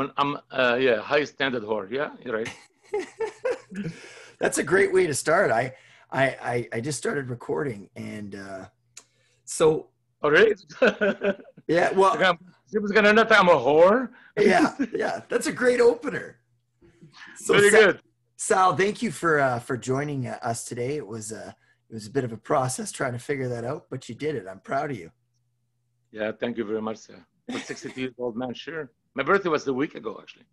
an, I'm uh, yeah high standard whore. Yeah, you're right. That's a great way to start. I I I, I just started recording, and uh, so Oh, really? yeah. Well, People's gonna know that I'm a whore. yeah, yeah. That's a great opener. So Very Sal, good. Sal, thank you for uh, for joining uh, us today. It was uh, it was a bit of a process trying to figure that out, but you did it. I'm proud of you. Yeah, thank you very much, sir. For 62 years old man, sure. My birthday was a week ago, actually.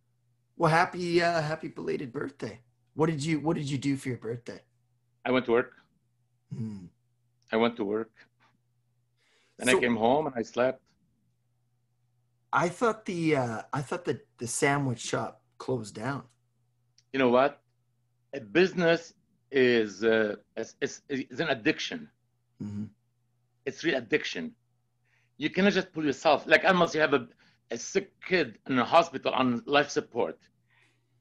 Well, happy uh, happy belated birthday. What did you What did you do for your birthday? I went to work. Hmm. I went to work. and So- I came home and I slept. I thought the uh, I thought the the sandwich shop closed down. You know what? A business is uh, is, is, is an addiction. hmm It's real addiction. You cannot just pull yourself. Like almost you have a, a sick kid in a hospital on life support.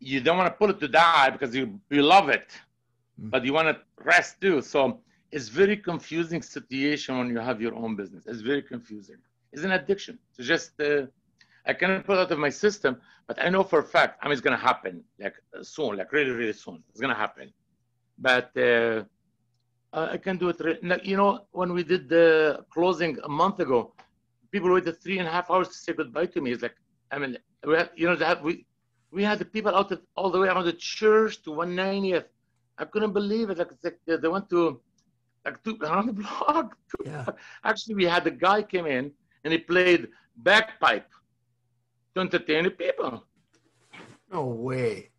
You don't want to pull it to die because you, you love it, Mm. but you want to rest too. So it's very confusing situation when you have your own business. It's very confusing. It's an addiction. So just uh, I cannot put it out of my system, but I know for a fact I mean it's gonna happen like uh, soon, like really really soon. It's gonna happen. But uh, I can do it. Re- you know, when we did the closing a month ago, people waited three and a half hours to say goodbye to me. It's like, I mean, we had, you know, have, we we had the people out of, all the way around the church to 190th. I couldn't believe it. Like, it's like they they went to like two around the block. Yeah. Actually, we had the guy came in and he played bagpipe to entertain the people. No way.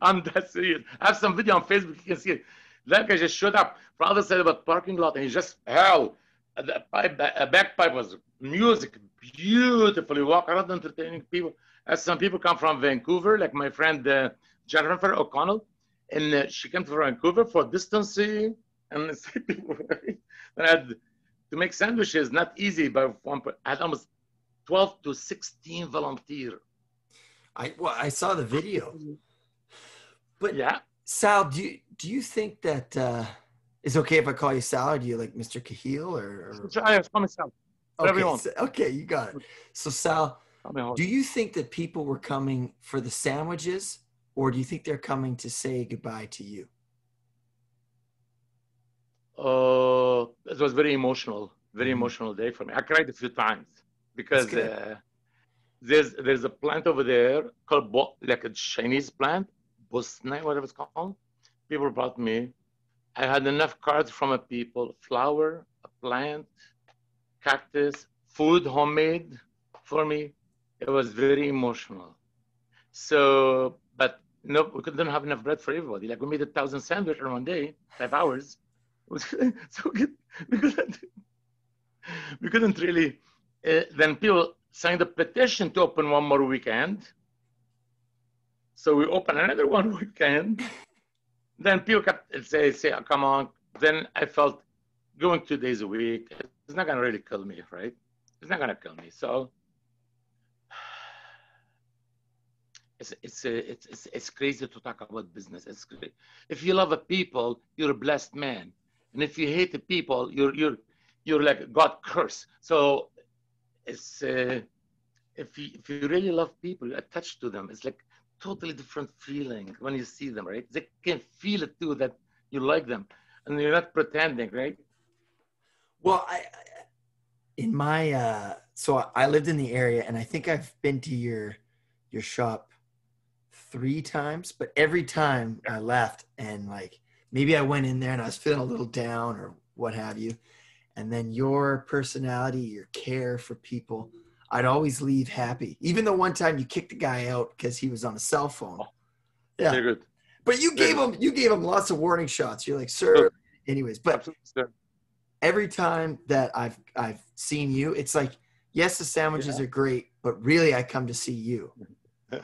I'm that serious. I have some video on Facebook. You can see it. That guy just showed up from the other side of a parking lot, and he just hell. The pipe, a bagpipe was music, beautifully walk around entertaining people. As some people come from Vancouver, like my friend uh, Jennifer O'Connell, and uh, she came to Vancouver for distancing, and it's like people. and I had to make sandwiches not easy, but one, I had almost 12 to 16 volunteer. I well, I saw the video. But Yeah. Sal, do you do you think that uh, it's okay if I call you Sal? Or do you like Mr. Kahil or? or Try it for myself. whatever you okay, want. so- okay, you got it. So Sal, do you think that people were coming for the sandwiches, or do you think they're coming to say goodbye to you? Uh, it was very emotional, very Mhm. emotional day for me. I cried a few times because uh, there's there's a plant over there called Bo- like a Chinese plant, Bosnai, whatever it's called. People brought me. I had enough cards from a people, flower, a plant, cactus, food homemade for me. It was very emotional. So, but no, we couldn't have enough bread for everybody. Like we made a thousand sandwiches in one day, five hours. It was so good. We couldn't, we couldn't really. Uh, then people signed a petition to open one more weekend. So we opened another one weekend. Then people kept say, say, oh, come on. Then I felt going two days a week, it's not gonna really kill me, right? It's not gonna kill me. So it's it's uh, it's it's, it's crazy to talk about business. It's. If you love a people, you're a blessed man, and if you hate the people, you're you're you're like God curse. So it's uh, if you if you really love people, you're attached to them. It's like totally different feeling when you see them, right? They can feel it too that you like them, and you're not pretending, right? Well, I, in my uh, so I lived in the area, and I think I've been to your your shop three times, but every time I left, and like maybe I went in there and I was feeling a little down or what have you, and then your personality, your care for people, I'd always leave happy. Even though one time you kicked the guy out because he was on a cell phone. Yeah. Very good. But you gave him you gave him lots of warning shots. You're like, sir. Anyways, but sir. every time that I've I've seen you, it's like, yes, the sandwiches are great, but really I come to see you.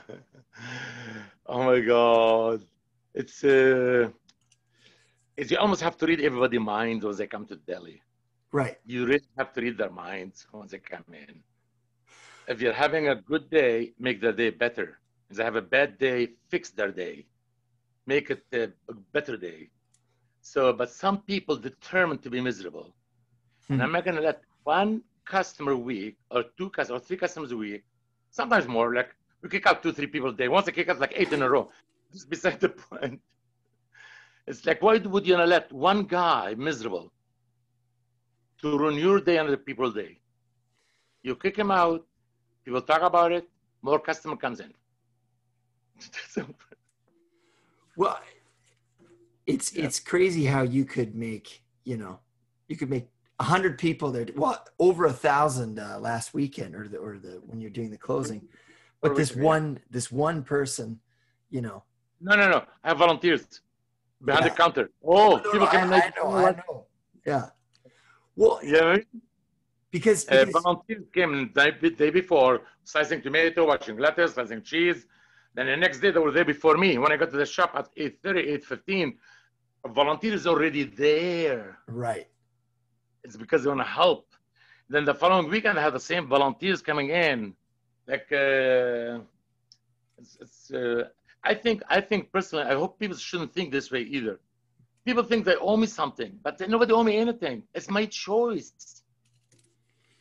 oh my god it's uh it's you almost have to read everybody's mind when they come to delhi Right. you really have to read their minds when they come in if you're having a good day make their day better if they have a bad day fix their day make it a, better day so but some people determined to be miserable and Hmm. i'm not going to let one customer a week or two customers or three customers a week sometimes more like We kick out two, three people a day. Once they kick out like eight in a row. It's beside the point. It's like, why would you not let one guy miserable to ruin your day and the people's day? You kick him out, people talk about it, more customer comes in. well, it's yeah. it's crazy how you could make you know you could make a hundred people there. Well, over a thousand uh, last weekend, or the or the when you're doing the closing. But this one this one person, you know. No, no, no. I have volunteers behind yeah. the counter. Oh, no, people no, can make. I know, I know. Yeah. Well, yeah. Because, because uh, volunteers came the day before, slicing tomato, washing lettuce, slicing cheese. Then the next day they were there before me. When I got to the shop at 8.30, 8.15, a volunteer is already there. Right. It's because they want to help. Then the following weekend, I have the same volunteers coming in. Like, uh, it's, it's uh, I think, I think personally, I hope people shouldn't think this way either. People think they owe me something, but nobody owe me anything. It's my choice.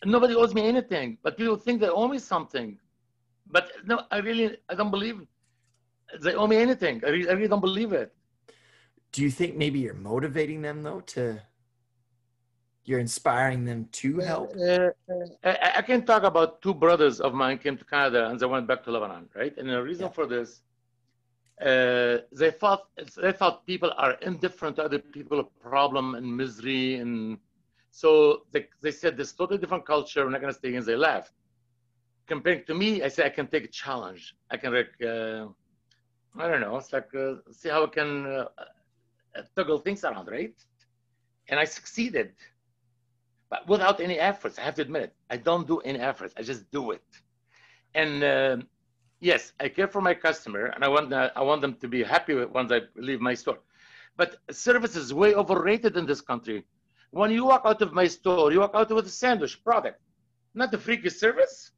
Nobody owes me anything, but people think they owe me something. But no, I really, I don't believe they owe me anything. I really, I really don't believe it. Do you think maybe you're motivating them though to? You're inspiring them to help. Uh, I, I, can talk about two brothers of mine came to Canada and they went back to Lebanon, right? And the reason yeah. for this, uh, they thought they thought people are indifferent to other people, problem and misery, and so they, they said this totally different culture. We're not going to stay in. They left comparing to me, I said, I can take a challenge. I can, uh, I don't know, it's like uh, see how I can uh, uh, toggle things around, right? And I succeeded, but without any efforts. I have to admit it. I don't do any efforts. I just do it. And uh, yes, I care for my customer, and I want I want them to be happy once I leave my store. But service is way overrated in this country. When you walk out of my store, you walk out with a sandwich product, not the freaky service.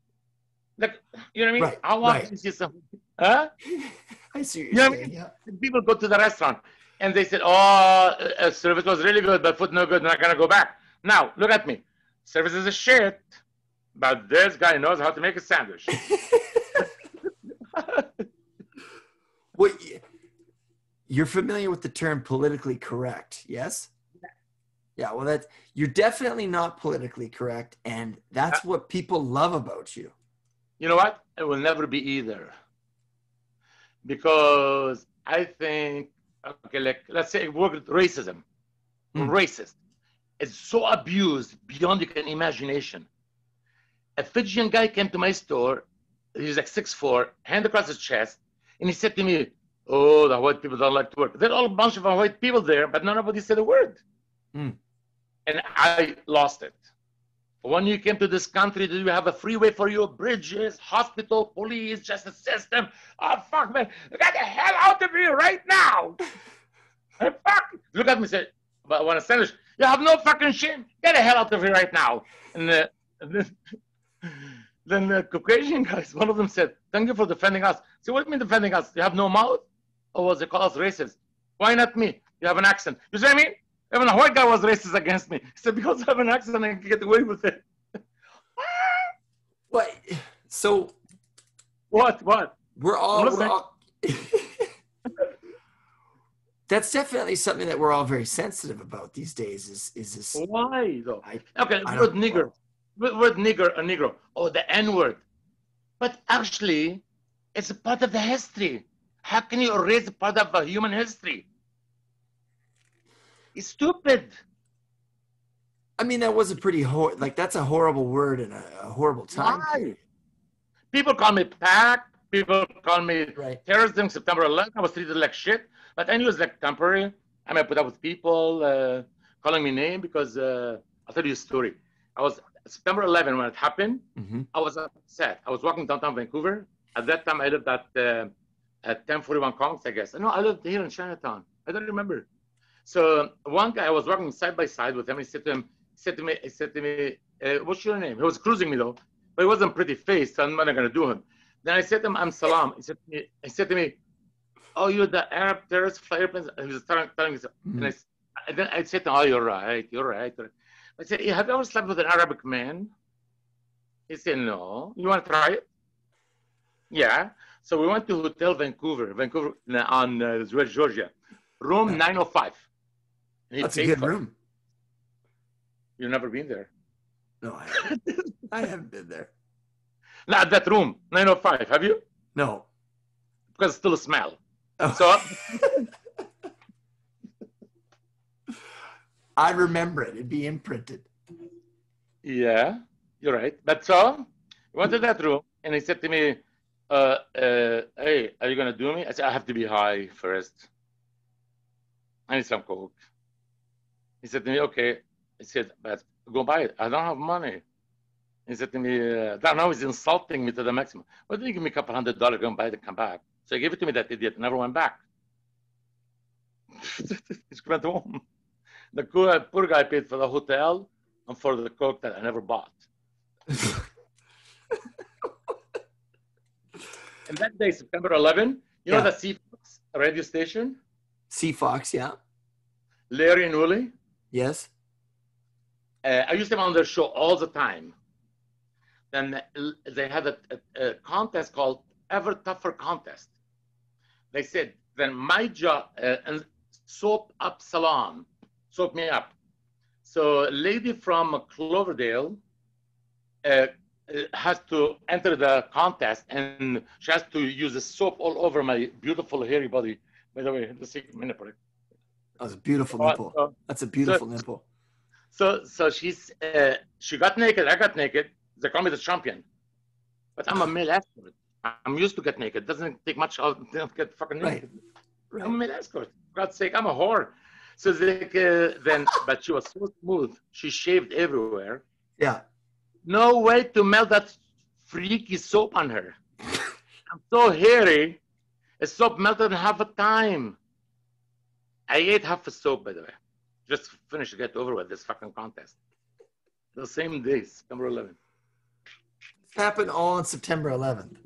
Like, you know what I mean? Right, I want right. to see some, huh? I see you know what I mean? Yeah. People go to the restaurant and they said, oh, uh, service was really good, but food no good, not gonna go back. Now, look at me. Service is a shit, but this guy knows how to make a sandwich. well, you're familiar with the term politically correct, yes? Yeah, well, that's you're definitely not politically correct, and that's what people love about you. You know what? It will never be either. Because I think, okay, like let's say work with racism. Mm. Racist. It's so abused beyond your imagination. A Fijian guy came to my store, he's like six four, hand across his chest, and he said to me, Oh, the white people don't like to work. There's all a bunch of white people there, but nobody said a word. Mm. And I lost it. When you came to this country, did you have a freeway for you, bridges, hospital, police, justice system? Oh, fuck, man. Get the hell out of here right now. and fuck. Look at me say, but when I finish, you have no fucking shame. Get the hell out of here right now. And, uh, and then, then the Caucasian guys, one of them said, thank you for defending us. So what do you mean defending us? You have no mouth? Or was it call us racist? Why not me? You have an accent. You see what I mean? Even a white guy was racist against me. He said, because I have an accent, I can get away with it. what? So. What? What? We're all. We're all that's definitely something that we're all very sensitive about these days. Is is this? Why though? I, okay, I word nigger, word nigger, uh, a negro, or oh, the N word, but actually, it's a part of the history. How can you erase a part of a human history? It's stupid. I mean, that was a pretty hor- like that's a horrible word and a, a horrible time. Why? People call me pack. People call me right. terrorist in September 11. I was treated like shit. But anyway, it's like temporary. I mean, I put up with people uh, calling me name because uh, I'll tell you a story. I was September 11 when it happened. Mm-hmm. I was upset. I was walking downtown Vancouver. At that time, I lived at uh, at 1041 Conks, I guess. No, I lived here in Chinatown. I don't remember. So one guy, I was walking side by side with him. He said to him, he said to me, he said to me, uh, "What's your name?" He was cruising me though, but he wasn't pretty faced. So I'm not gonna do him. Then I said to him, "I'm Salam." He said to me, he said to me, "Oh, you're the Arab terrorist flyer plane." He was telling, telling me, mm-hmm. and I, and then I said to him, "Oh, you're right, you're right." I said, "Have you ever slept with an Arabic man?" He said, "No." You want to try it? Yeah. So we went to Hotel Vancouver, Vancouver on uh, Georgia, room 905. That's a good room. You've never been there. No, I haven't. I haven't been there. Not that room, 905. Have you? No. Because it's still a smell. Oh. So I remember it. It'd be imprinted. Yeah, you're right. But so we went to that room and he said to me, uh, uh, hey, are you gonna do me? I said, I have to be high first. I need some coke. He said to me, okay. He said, but go buy it. I don't have money. He said to me, uh, that now he's insulting me to the maximum. Why don't you give me a couple hundred dollars, go and buy it and come back? So he gave it to me, that idiot, never went back. he went home. The poor, poor guy paid for the hotel and for the coke that I never bought. And that day, September 11, you know the the Fox radio station, CFOX, yeah. Larry and Willie? Yes. Uh, I used them on their show all the time. Then they had a, a, a contest called Ever Tougher Contest. They said, then my job, uh, and soap up salon, soap me up. So a lady from Cloverdale uh, uh, has to enter the contest and she has to use a soap all over my beautiful hairy body. By the way, the secret minute for it. That was a beautiful So- nipple. so- That's a beautiful nipple. So so she's uh, she got naked. I got naked. They call me the champion, but I'm a male escort. I'm used to get naked. Doesn't take much. I'll don't get fucking Right. naked. I'm a male escort. For God's sake, I'm a whore. So they, uh, then, but she was so smooth. She shaved everywhere. Yeah. No way to melt that freaky soap on her. I'm so hairy. A soap melted in half a time. I ate half a soap, by the way. Just finish to get over with this fucking contest. The same day, September 11th. This happened all on September 11th.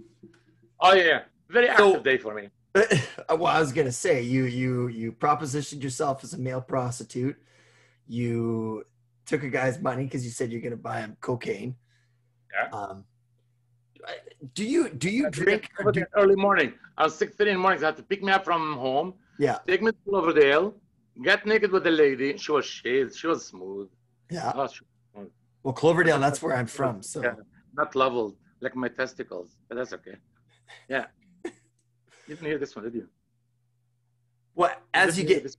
Oh yeah, very So- active day for me. well, I was gonna say you you you propositioned yourself as a male prostitute. You took a guy's money because you said you're gonna buy him cocaine. Yeah. Um, do you do you drink? or do- early morning. I was 6:30 in the morning. They had to pick me up from home, yeah, take me to Cloverdale, get naked with the lady. She was shaved. She was smooth. yeah. Oh, she- Well, Cloverdale, that's where I'm from. So Yeah, not leveled like my testicles, but that's okay. Yeah. You didn't hear this one, did you? well, as you didn't get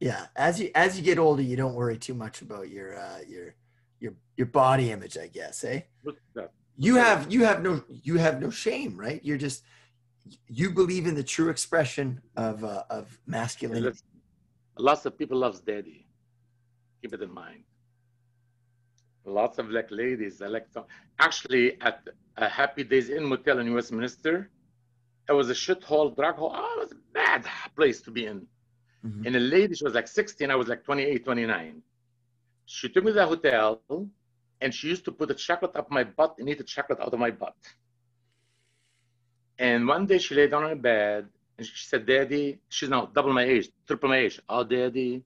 yeah, as you as you get older, you don't worry too much about your uh, your your your body image, I guess, eh? Look at that. you have you have no you have no shame right you're just you believe in the true expression of uh, of masculinity Lots of people loves daddy. Keep it in mind. Lots of like ladies. I like to, actually at a Happy Days Inn motel in Westminster. It was a shithole, drug hole. Oh, it was a bad place to be in. Mhm. And a lady, she was like 16, I was like 28, 29. She took me to the hotel and she used to put the chocolate up my butt and eat the chocolate out of my butt. And one day she lay down on her bed and she said, Daddy, she's now double my age, triple my age. Oh, Daddy,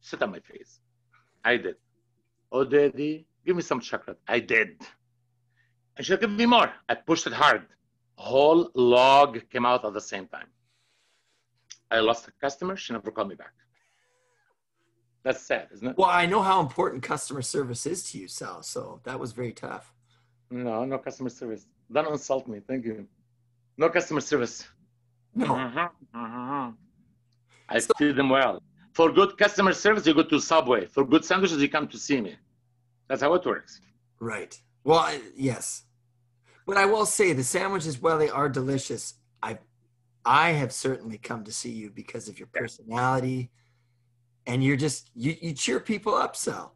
sit on my face. I did. Oh, Daddy, give me some chocolate. I did. And she said, Give me more. I pushed it hard. Whole log came out at the same time. I lost a customer. She never called me back. That's sad, isn't it? well i know how important customer service is to you sal so that was very tough No, no customer service. Don't insult me. Thank you. No customer service. no Mhm, mhm. I treat them well. For good customer service, you go to Subway. For good sandwiches, you come to see me. That's how it works. right well I, yes but i will say the sandwiches while they are delicious i i have certainly come to see you because of your personality and you're just you, you cheer people up So.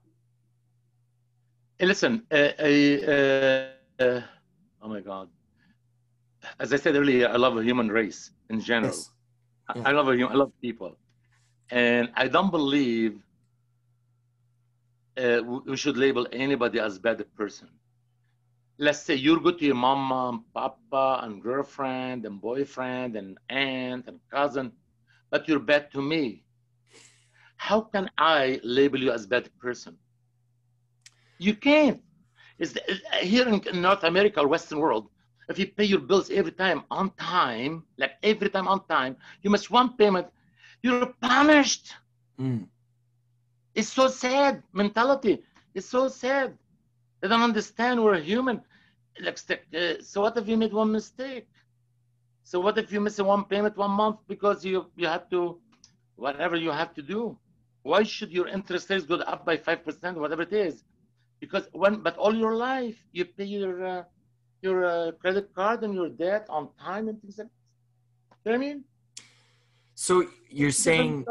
Hey, listen, uh, I, uh, uh, oh my God. As I said earlier, I love the human race in general. yes I- Yeah. I love. I love people, and I don't believe uh, we should label anybody as bad person. Let's say you're good to your mama and papa and girlfriend and boyfriend and aunt and cousin, but you're bad to me. How can I label you as bad person? You can't. It's, here in North America or Western world, if you pay your bills every time on time, like every time on time, you miss one payment, you're punished. Mm. It's so sad mentality. It's so sad. They don't understand we're human. Like, uh, so what if you made one mistake? So what if you miss one payment one month because you you have to, whatever you have to do? Why should your interest rates go up by five percent, whatever it is? Because when, but all your life you pay your uh, your uh, credit card and your debt on time and things like that. You know what I mean? So you're saying,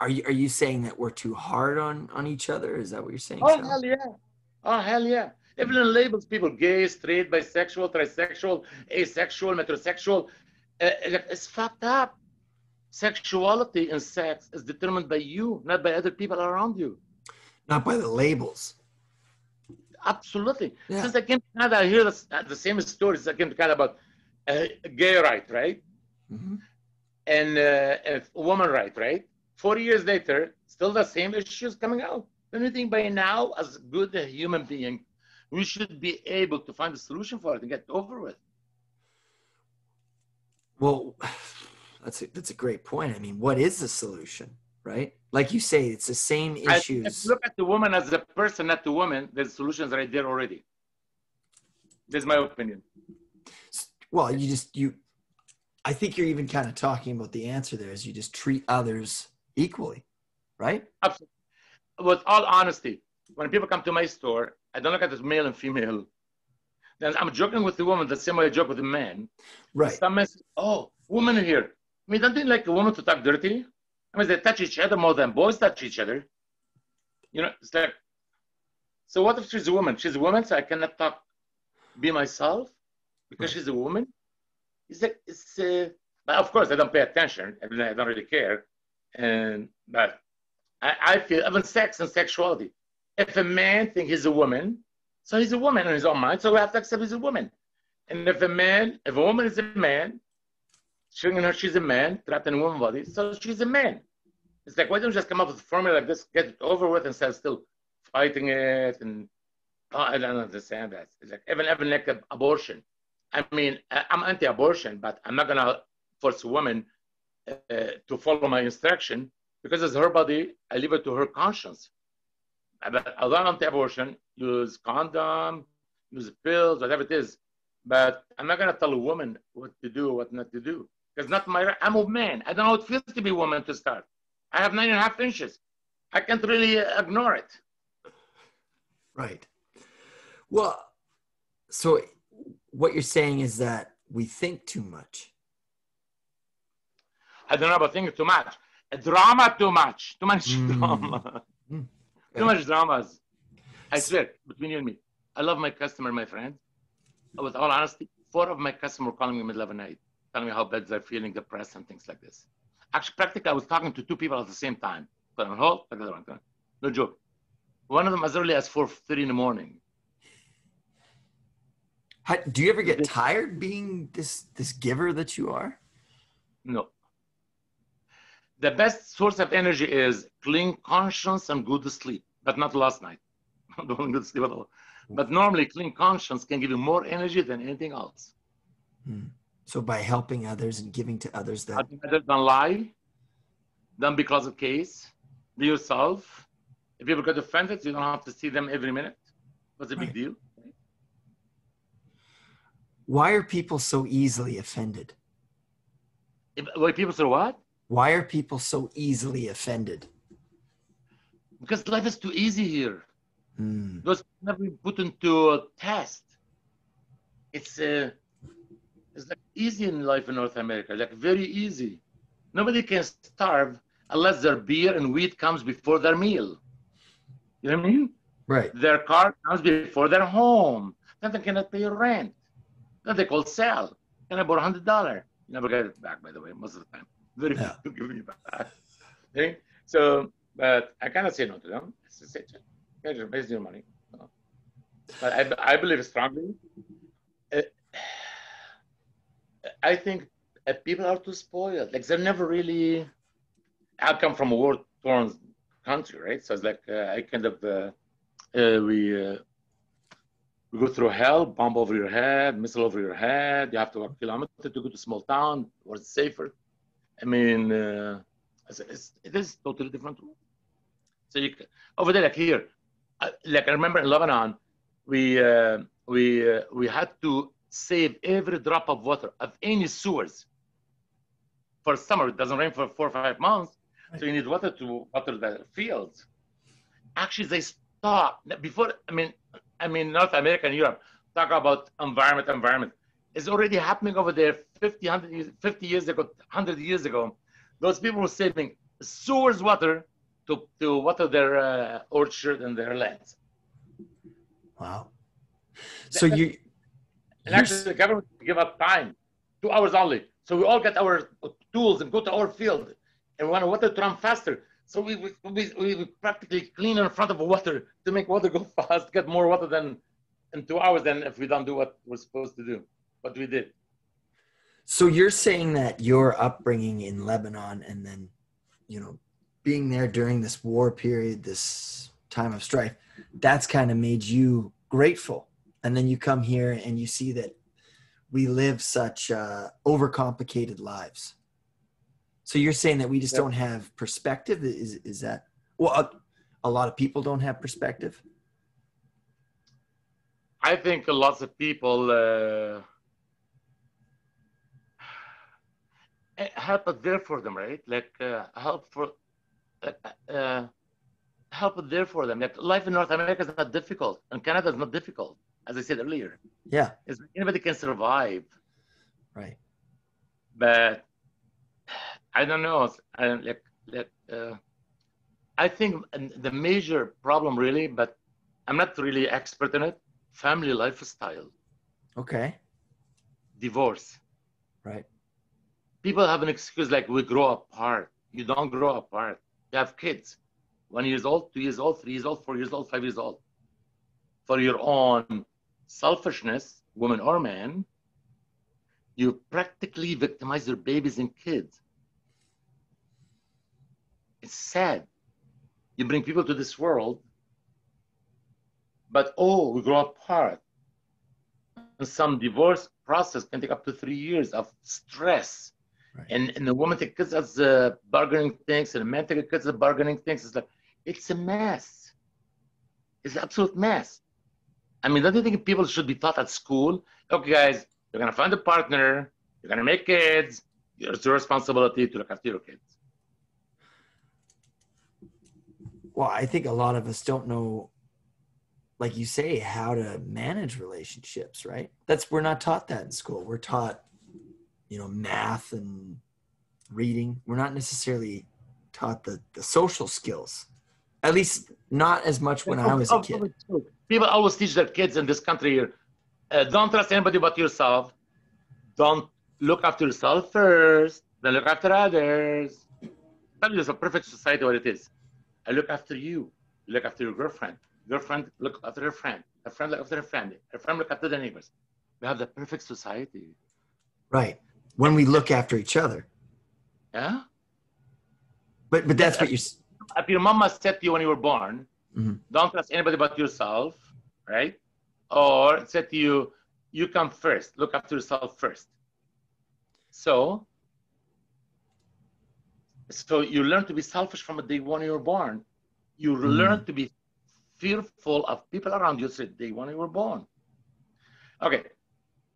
are you are you saying that we're too hard on on each other? Is that what you're saying? Oh Sal? hell yeah! Oh hell yeah! Even in labels, people gay, straight, bisexual, trisexual, asexual, metrosexual. Uh, it's fucked up. Sexuality and sex is determined by you, not by other people around you. Not by the labels. Absolutely. Yeah. Since I came to Canada, I hear the, the same stories. I came to Canada about uh, gay right, right? Mhm. And uh, uh, woman right, right? 40 years later, still the same issues coming out. Don't you think by now, as good a human being, we should be able to find a solution for it and get over with? Well, that's a, that's a great point. I mean, what is the solution, right? Like you say, it's the same issues. you look at the woman as a person, not the woman, there's solutions right there already. That's my opinion. Well, you just you. I think you're even kind of talking about the answer there is you just treat others equally, right? Absolutely. With all honesty, when people come to my store, I don't look at as male and female. Then I'm joking with the woman the same way I joke with the man. Right. Some men say, oh, woman here. I mean, don't they like a woman to talk dirty? I mean, they touch each other more than boys touch each other. You know, it's like, so what if she's a woman? She's a woman, so I cannot talk, be myself because she's a woman. It's like, it's, uh, but of course, I don't pay attention. I, mean, I don't really care. And, but I, I feel, even sex and sexuality. If a man thinks he's a woman, so he's a woman in his own mind, so we have to accept he's a woman. And if a man, if a woman is a man, showing her she's a man, trapped in a woman body, so she's a man. It's like, why don't you just come up with a formula like this, get it over with, instead of still fighting it? And oh, I don't understand that. It's like, even, even like ab- abortion. I mean, I'm anti abortion, but I'm not going to force a woman uh, to follow my instruction because it's her body. I leave it to her conscience. But although I'm anti abortion, use condom, use pills, whatever it is. But I'm not going to tell a woman what to do, or what not to do. Because not my right. I'm a man. I don't know how it feels to be a woman to start. I have nine and a half inches. I can't really uh, ignore it. Right. Well, so what you're saying is that we think too much. I don't know about thinking too much. A drama too much. Too much Mm. drama. Mm. Too much dramas. I swear, between you and me, I love my customer, my friend. With all honesty, four of my customers were calling me in the middle of the night, telling me how bad they're feeling, depressed, and things like this. Actually, practically, I was talking to two people at the same time. Put on hold, put the other one. No joke. One of them as early as 4.30 in the morning. How, do you ever get tired being this this giver that you are? No. The best source of energy is clean conscience and good sleep, but not last night. Don't good sleep at all. But normally, clean conscience can give you more energy than anything else. Hmm. So by helping others and giving to others, that rather than lie, than because of case. Be yourself. If people get offended, you don't have to see them every minute. What's the big deal? why are people so easily offended? If, why people say what? Why are people so easily offended? Because life is too easy here. Hmm. those never been put into a test. It's uh, it's like easy in life in North America, like very easy. Nobody can starve unless their beer and wheat comes before their meal. You know what I mean? Right. Their car comes before their home. Then they cannot pay rent. Then they call sell. Can I borrow hundred dollar? You never get it back, by the way, most of the time. Very Yeah. few give me back. Okay? So, but I cannot say no to them. It's just, it's your money. But I, I believe strongly. I think uh, people are too spoiled. Like they're never really. I come from a war-torn country, right? So it's like uh, I kind of uh, uh, we uh, We go through hell, bomb over your head, missile over your head. You have to walk kilometers to go to a small town where it's safer. I mean, uh, it's, it's, it is totally different. So you over there, like here, like I remember in Lebanon, we we we had to save every drop of water of any sewers. For summer, it doesn't rain for four or five months, so you need water to water the fields. Actually, they stop before. I mean, I mean, North America and Europe talk about environment, environment. It's already happening over there 50, 100 years, 50 years ago, 100 years ago. Those people were saving sewers water to, to water their uh, orchard and their lands. Wow. So you. And actually, the government give us time, two hours only. So we all get our tools and go to our field, and we want to water to run faster. So we, we, we, we practically clean in front of water to make water go fast, get more water than in two hours than if we don't do what we're supposed to do. But we did. So you're saying that your upbringing in Lebanon and then, you know, being there during this war period, this time of strife, that's kind of made you grateful. And then you come here and you see that we live such uh, overcomplicated lives. So you're saying that we just don't have perspective? Is is that well? A, a lot of people don't have perspective. I think lots of people uh, help there for them, right? Like uh, help for uh, uh, help there for them. Like life in North America is not difficult, and Canada is not difficult, as I said earlier. Yeah, it's, anybody can survive. Right. But I don't know. I, like, like uh, I think the major problem, really, but I'm not really expert in it. Family lifestyle. Okay. Divorce. Right. People have an excuse like we grow apart. You don't grow apart. You have kids, one years old, two years old, three years old, four years old, five years old. For your own selfishness, woman or man, you practically victimize your babies and kids. It's sad. You bring people to this world, but oh, we grow apart. And some divorce process can take up to three years of stress. Right. And, and the woman takes kids as uh, bargaining things, and the man takes kids as bargaining things. It's like, it's a mess. It's an absolute mess. I mean, don't you think people should be taught at school? Okay, guys, you're gonna find a partner, you're gonna make kids, it's your responsibility to look after your kids. well, I think a lot of us don't know, like you say, how to manage relationships, right? That's we're not taught that in school. We're taught, you know, math and reading. We're not necessarily taught the, the social skills. At least not as much when I was a oh, oh, kid. Oh, People always teach their kids in this country, uh, don't trust anybody but yourself. Don't look after yourself first, then look after others. That is a perfect society what it is. I look after you. Look after your girlfriend. Girlfriend look after her friend. A friend look after her friend. A friend look after the neighbors. We have the perfect society. Right. When we look after each other. Yeah. But but that's what you. If your mama said to you when you were born, mm-hmm. don't trust anybody but yourself, right? Or said to you, you come first. Look after yourself first. So so you learn to be selfish from the day one you were born. You mm. learn to be fearful of people around you the day one you were born. Okay,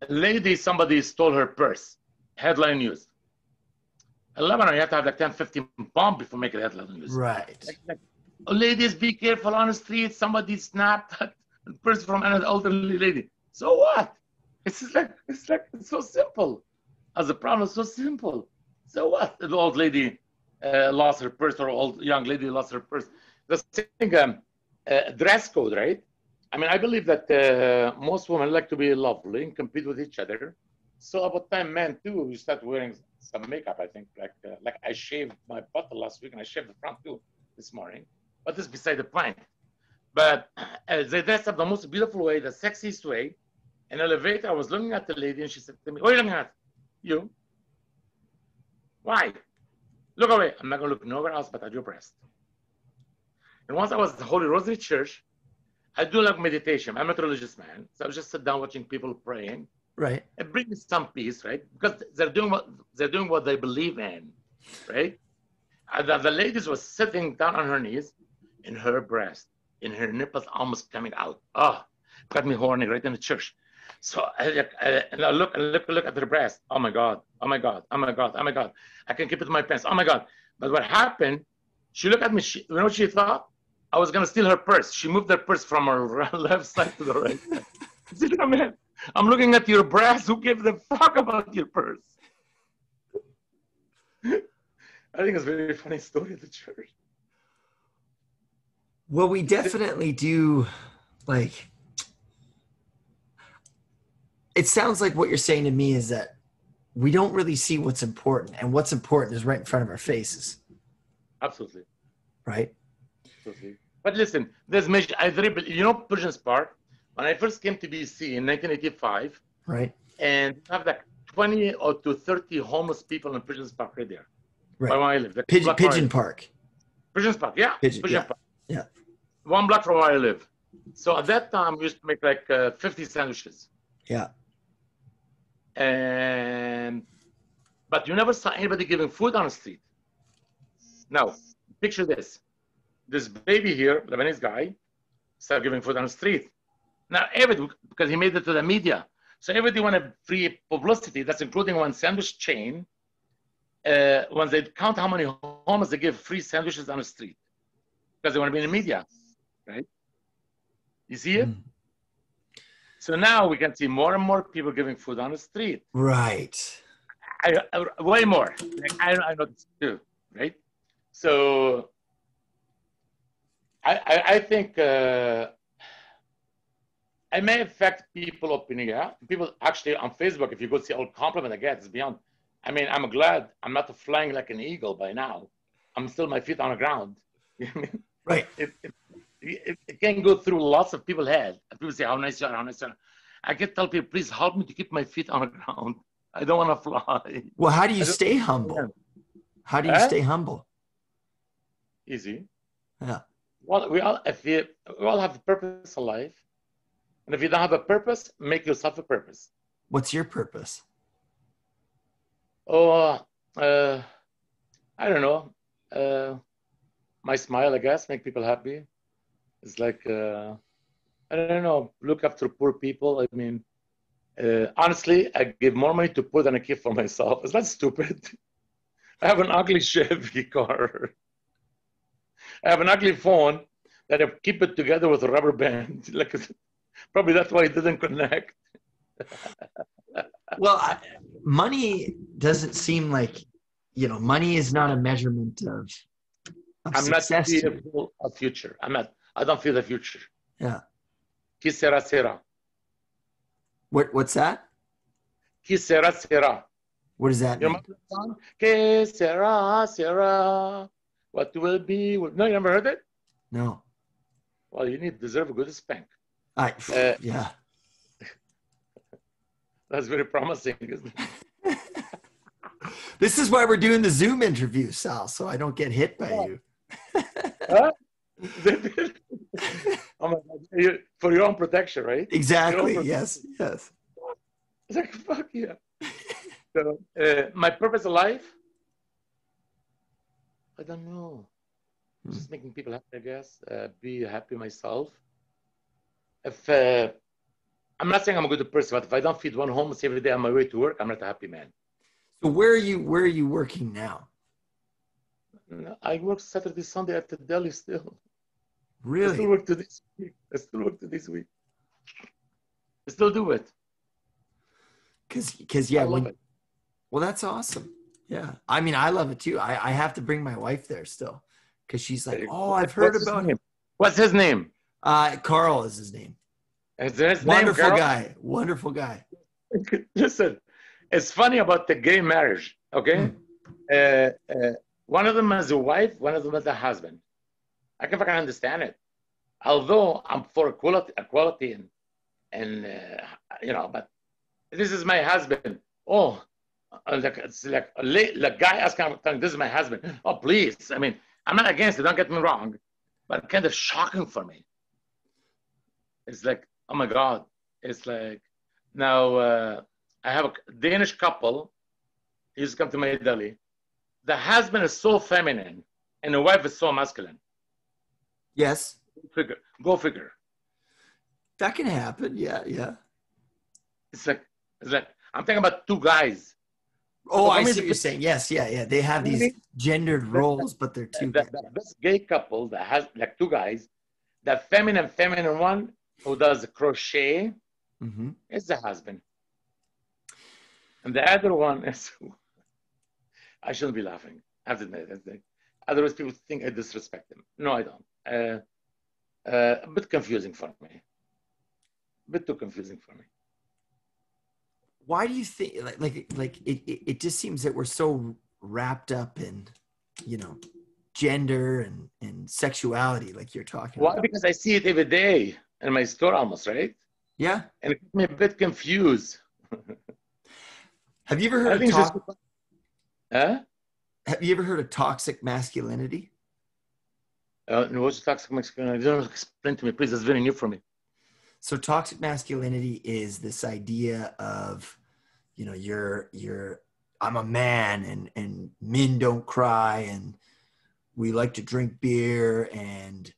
a lady, somebody stole her purse. Headline news. In Lebanon, you have to have like 10, 15 bomb before making headline news. Right. Like, like, ladies, be careful on the street. Somebody snapped a purse from an elderly lady. So what? It's like it's like it's so simple. As a problem, so simple. So what? The old lady uh, lost her purse or old young lady lost her purse. The same um, uh, dress code, right? I mean, I believe that uh, most women like to be lovely and compete with each other. So about time men too, we start wearing some makeup. I think like uh, like I shaved my butt last week and I shaved the front too this morning. But is beside the point. But uh, they dressed up the most beautiful way, the sexiest way. In elevator, I was looking at the lady and she said to me, "What are you looking at? You? Why? Look away. I'm not going to look nowhere else but at your breast. And once I was at the Holy Rosary Church, I do like meditation. I'm not a religious man, so I just sit down watching people praying. Right. It brings me some peace, right? Because they're doing what they're doing what they believe in, right? And the, the ladies was sitting down on her knees, in her breast, in her nipples almost coming out. Oh, got me horny right in the church. So I, I, and I look look look at her breast. Oh my God! Oh my God! Oh my God! Oh my God! I can keep it in my pants. Oh my God! But what happened? She looked at me. She, you know what she thought? I was gonna steal her purse. She moved her purse from her left side to the right. Side. Said, man, I'm looking at your breast. Who gives a fuck about your purse? I think it's a very funny story at the church. Well, we definitely do like it sounds like what you're saying to me is that we don't really see what's important and what's important is right in front of our faces Absolutely. right Absolutely. But listen, there's major, I dribble, you know, Pigeon's Park, when I first came to BC in 1985, right and you have like 20 or to 30 homeless people in Pigeons Park right there. Right. Where I live. Pigeon, block where I pigeon live. park Pigeons Park, yeah. Pigeon- Pigeon yeah, Park. yeah. One block from where I live. So at that time, we used to make like uh, 50 sandwiches. yeah And, but you never saw anybody giving food on the street. Now, picture this. This baby here, Lebanese guy, started giving food on the street. Now, everybody, because he made it to the media. So everybody wanted free publicity. That's including one sandwich chain. Uh, when they count how many homeless they give free sandwiches on the street, because they want to be in the media, right? You see it? Mm. So now we can see more and more people giving food on the street. right I, I- way more. Like, I, I noticed too, right? So I, I, I think uh, I may affect people opinion. Yeah, people actually on Facebook. If you go see all compliment I get, it's beyond. I mean, I'm glad I'm not flying like an eagle by now. I'm still my feet on the ground. You know what I mean? right it, it, it, it can go through lots of people's head. People say, how nice you are, how nice you are. I can tell people, please help me to keep my feet on the ground. I don't want to fly. well how do you stay humble how do you Huh? stay humble Easy. Yeah. Well, we all, if you, we all have a purpose in life. And if you don't have a purpose, make yourself a purpose. what's your purpose Oh, uh, I don't know. Uh, my smile, I guess, make people happy. It's like, uh, I don't know, look after poor people. I mean, uh, honestly, I give more money to poor than I give for myself. Is that stupid? I have an ugly Chevy car. I have an ugly phone that I keep it together with a rubber band. like, probably that's why it didn't connect. well I, money doesn't seem like you know money is not a measurement of, of I'm not success fearful of future. I'm not. I don't feel the future. Yeah. Que sera sera. what, what's that Que sera sera. what does that You mean remember the song? Sera sera. What will be? will- No, you never heard it. no Well, you need deserve a good spank. I, Uh, yeah That's very promising, isn't it? this is why we're doing the zoom interview sal so i don't get hit by Yeah. you Huh? Oh my God. You- For your own protection, right? exactly own yes yes It's like fuck yeah. so, uh, my purpose of life, I don't know. Hmm. Just making people happy, I guess. Uh, be happy myself. If uh, I'm not saying I'm a good person, but if I don't feed one homeless every day on my way to work, I'm not a happy man. so where are you where are you working now I work Saturday, Sunday at the deli still. I still work to this week. I still work to this week. I still do it. because because I yeah love when, it. well that's awesome yeah i mean i love it too i i have to bring my wife there still because she's like oh i've heard What's about him. What's his name? uh carl is his name Is his wonderful name, guy wonderful guy Listen, it's funny about the gay marriage, okay? Hmm. Uh, uh, one of them has a wife, one of them has a husband. I can fucking understand it. Although I'm for equality, equality and, and uh, you know, but this is my husband. Oh, uh, like, it's like a the guy asking, this is my husband. Oh, please. I mean, I'm not against it, don't get me wrong, but kind of shocking for me. It's like, oh my God. It's like, now uh, I have a Danish couple. He used to come to my deli. The husband is so feminine and the wife is so masculine. Yes. Figure, go figure. That can happen. Yeah, yeah. It's like, it's like I'm talking about two guys. Oh, So I see what you're saying. Yes, yeah, yeah. They have these gendered roles, but they're two. The, the best gay couple that has like two guys, the feminine, feminine one who does crochet hmm is the husband. And the other one is, I shouldn't be laughing. I have to admit Otherwise, people think I disrespect them. No, I don't. Uh, uh, a bit confusing for me. A bit too confusing for me. Why do you think like like like it, it? It just seems that we're so wrapped up in, you know, gender and and sexuality, like you're talking. Why? about. Because I see it every day in my store almost, right? Yeah. And it gets me a bit confused. Have you ever I heard of think it's just, huh? Have you ever heard of toxic masculinity? Uh, what's toxic masculinity? Don't explain to me, please. That's very new for me. So toxic masculinity is this idea of, you know, you're you're I'm a man and and men don't cry and we like to drink beer and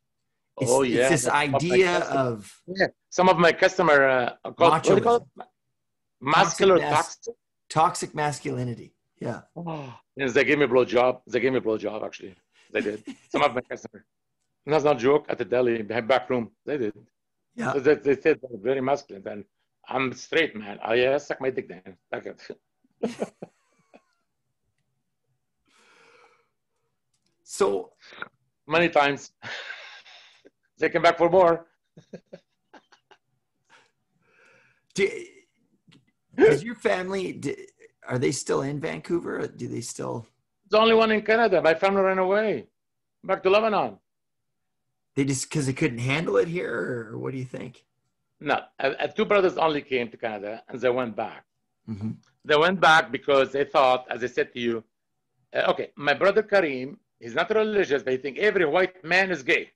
it's, oh yeah, it's this that's idea of Yeah, some of my customer uh, called, what do you call it? Muscular Toxic toxic. toxic masculinity. Yeah. Oh, yes, they gave me a blow job. They gave me a blow job actually. They did. Some of my customers. And that's not a joke. At the deli, behind back room, they did. Yeah. So they, they said they're very masculine. And I'm straight, man. Oh yeah, suck my dick then. It. So Many times. they came back for more. do, does your family do, are they still in Vancouver? Do they still The only one in Canada. My family ran away. Back to Lebanon. They just because they couldn't handle it here or what do you think? No, uh, uh, two brothers only came to Canada and they went back. hmm They went back because they thought, as I said to you, uh, okay, my brother Karim, he's not religious, but he think every white man is gay.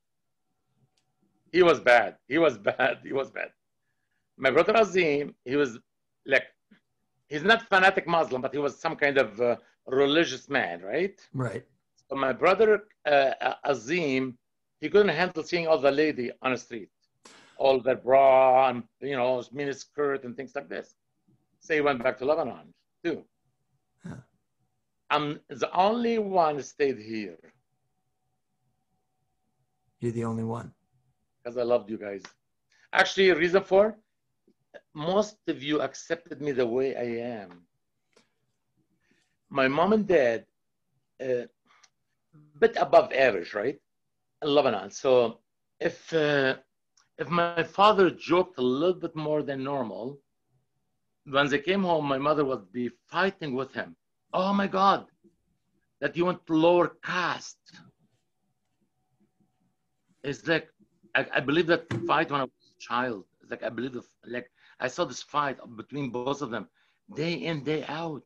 He was bad. He was bad. He was bad. My brother Azim, he was like, he's not fanatic Muslim, but he was some kind of uh, religious man, right? Right. So my brother uh, uh, Azim, he couldn't handle seeing all the lady on the street, all their bra and you know mini skirt and things like this. So he went back to Lebanon too. Huh. I'm the only one stayed here You're the only one. because I loved you guys. Actually, reason for most of you accepted me the way I am. My mom and dad, uh, bit above average, right? Lebanon. So if uh, if my father joked a little bit more than normal, when they came home, my mother would be fighting with him. Oh my God, that you want lower caste. It's like I, I believe that fight when I was a child. It's like I believe the, like I saw this fight between both of them, day in day out.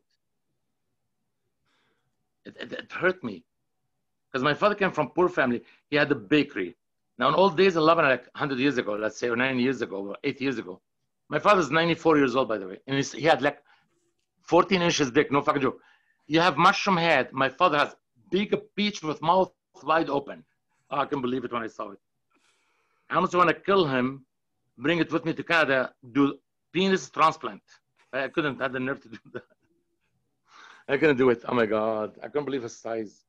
It, it, it hurt me because my father came from poor family. He had a bakery. Now in old days in Lebanon, like 100 years ago, let's say, or nine years ago, or eight years ago, my father's 94 years old, by the way, and he had like 14 inches dick. No fucking joke. You have mushroom head. My father has big peach with mouth wide open. Oh, I can believe it when I saw it. I almost want to kill him, bring it with me to Canada, do penis transplant. I couldn't have the nerve to do that. I couldn't do it. Oh my God. I couldn't believe his size.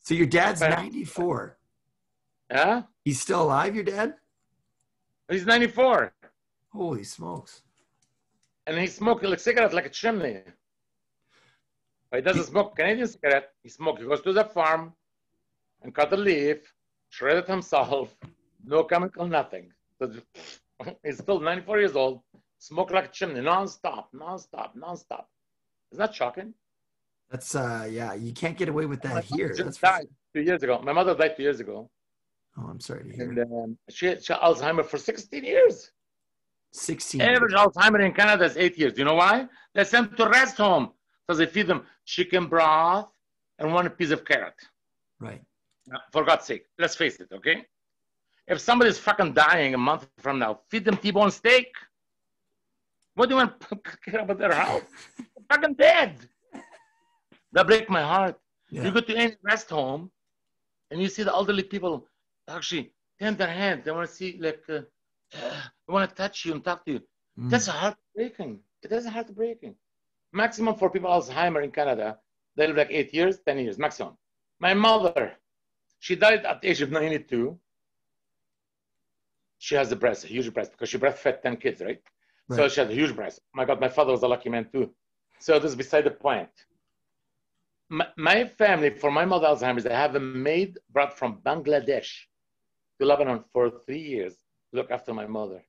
So your dad's Okay. 94. Yeah? He's still alive, your dad? He's 94. Holy smokes. And he smoked like cigarette like a chimney. But he doesn't smoke Canadian cigarette. He smokes. He goes to the farm and cut the leaf, shred it himself, no chemical, nothing. So he's still 94 years old, smoke like a chimney, non-stop, non-stop, non-stop. Isn't that shocking? That's uh yeah, you can't get away with that here. That's died two years ago. My mother died two years ago. Oh, I'm sorry to hear. And um, she, had, she had Alzheimer for 16 years. 16. Average Alzheimer in Canada is eight years. You know why? They send to rest home because they feed them chicken broth and one piece of carrot. Right. For God's sake, let's face it, okay? If somebody's fucking dying a month from now, feed them T-bone steak. What do you want to care about their health? Fucking dead. That break my heart. Yeah. You go to any rest home, and you see the elderly people actually tend their hand. They want to see like, uh, they want to touch you and talk to you. Mm. That's heartbreaking. It is heartbreaking. Maximum for people Alzheimer in Canada, they live like eight years, 10 years, maximum. My mother, she died at the age of 92. She has a breast, a huge breast, because she breastfed 10 kids, right? So she had a huge breast. My God, my father was a lucky man too. So this is beside the point. My, family, for my mother Alzheimer's, I have a maid brought from Bangladesh to Lebanon for three years to look after my mother.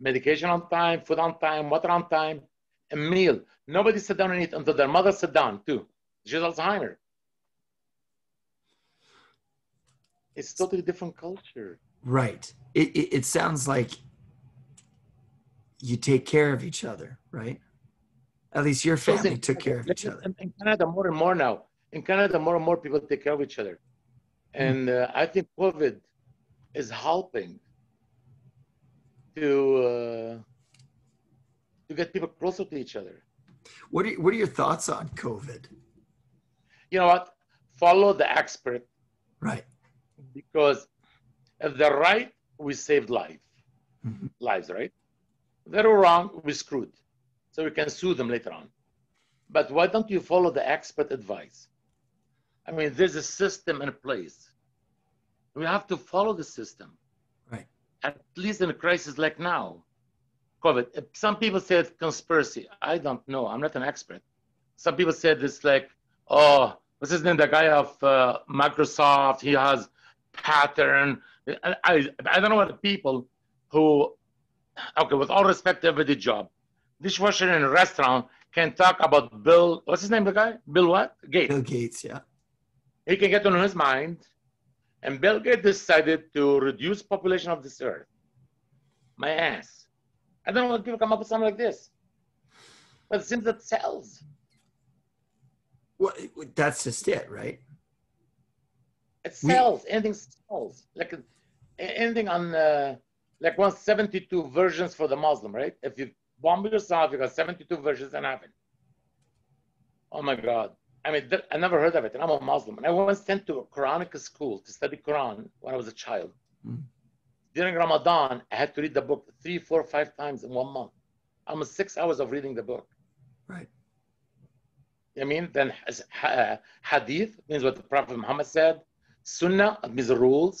Medication on time, food on time, water on time, a meal. Nobody sat down and eat until their mother sat down too. She has Alzheimer. It's totally different culture. Right. It, it it sounds like you take care of each other, right? At least your family took care of each other. In, Canada, more and more now. In Canada, more and more people take care of each other, Hmm. and uh, I think COVID is helping to uh, to get people closer to each other. What are what are your thoughts on COVID? You know what? Follow the expert Right. because if they're right, we saved life, Mhm. lives, right? If they're wrong, we screwed. So we can sue them later on. But why don't you follow the expert advice? I mean, there's a system in place. We have to follow the system. Right. At least in a crisis like now, COVID. Some people said conspiracy. I don't know. I'm not an expert. Some people said it's like, oh, what's his name? The guy of uh, Microsoft. He has pattern. I, I, I don't know what the people who, okay, with all respect to every job, dishwasher in a restaurant can talk about Bill, what's his name, the guy? Bill what? Gates. Bill Gates, yeah. He can get on his mind. And Bill Gates decided to reduce population of this earth. My ass. I don't know why people come up with something like this. But it seems that sells. Well, that's just it, right? It We- sells. Anything sells. Like anything on uh, like 172 versions for the Muslim, right? If you bomb yourself, you got 72 verses and happen. Oh my God. I mean, I never heard of it, and I'm a Muslim. And I once sent to a Quranic school to study Quran when I was a child. Mm. During Ramadan, I had to read the book three, four, five times in one month. Almost six hours of reading the book. Right. I mean, then has- hadith means what the Prophet Muhammad said. Sunnah means the rules.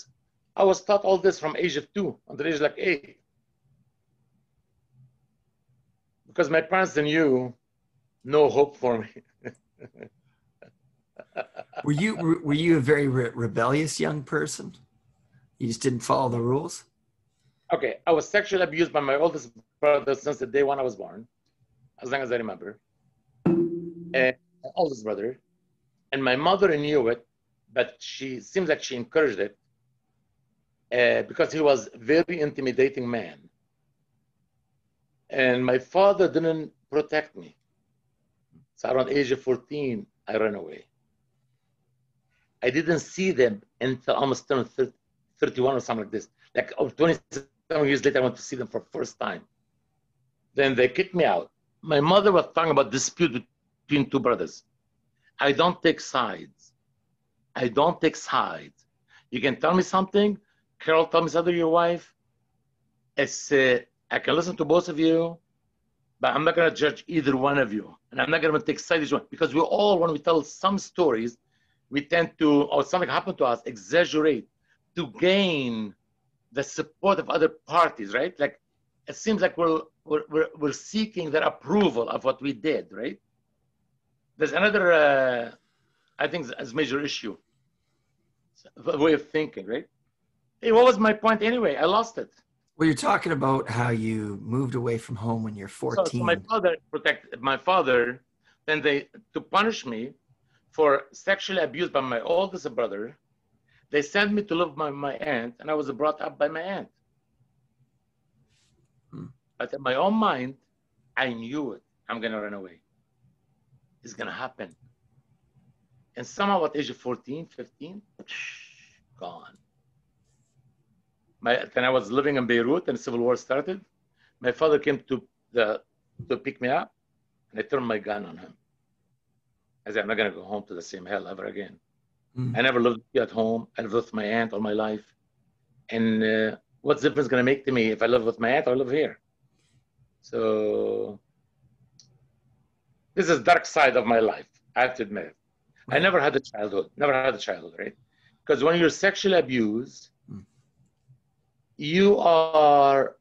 I was taught all this from age of two until age like eight. Because my parents knew no hope for me. Were you were, you a very re- rebellious young person? You just didn't follow the rules. Okay, I was sexually abused by my oldest brother since the day when I was born, as long as I remember. And my oldest brother. And my mother knew it, but she seems like she encouraged it uh, because he was a very intimidating man. And my father didn't protect me. So around age of 14, I ran away. I didn't see them until almost turned 30, 31 or something like this. Like oh, 27 years later, I went to see them for first time. Then they kicked me out. My mother was talking about dispute between two brothers. I don't take sides. I don't take sides. You can tell me something. Carol, tell me something, your wife. It's, uh, I can listen to both of you, but I'm not going to judge either one of you. And I'm not going to take sides one because we all, when we tell some stories, we tend to, or something happened to us, exaggerate to gain the support of other parties, right? Like it seems like we're, we're, we're, seeking their approval of what we did, right? There's another, uh, I think, as major issue, way of thinking, right? Hey, what was my point anyway? I lost it. Well, you're talking about how you moved away from home when you're So, 14. so my father protected my father. Then they to punish me for sexually abused by my oldest brother. They sent me to live with my, my aunt, and I was brought up by my aunt. Hmm. But in my own mind, I knew it. I'm gonna run away. It's gonna happen. And somehow at age of 14, 15, gone. My, then I was living in Beirut and the civil war started. My father came to the to pick me up, and I turned my gun on him. I said, I'm not gonna go home to the same hell ever again. Mm. I never lived at home. I lived with my aunt all my life. And uh, what's the difference gonna make to me if I live with my aunt or live here? So this is dark side of my life. I have to admit. I never had a childhood. Never had a childhood, right? Because when you're sexually abused. You are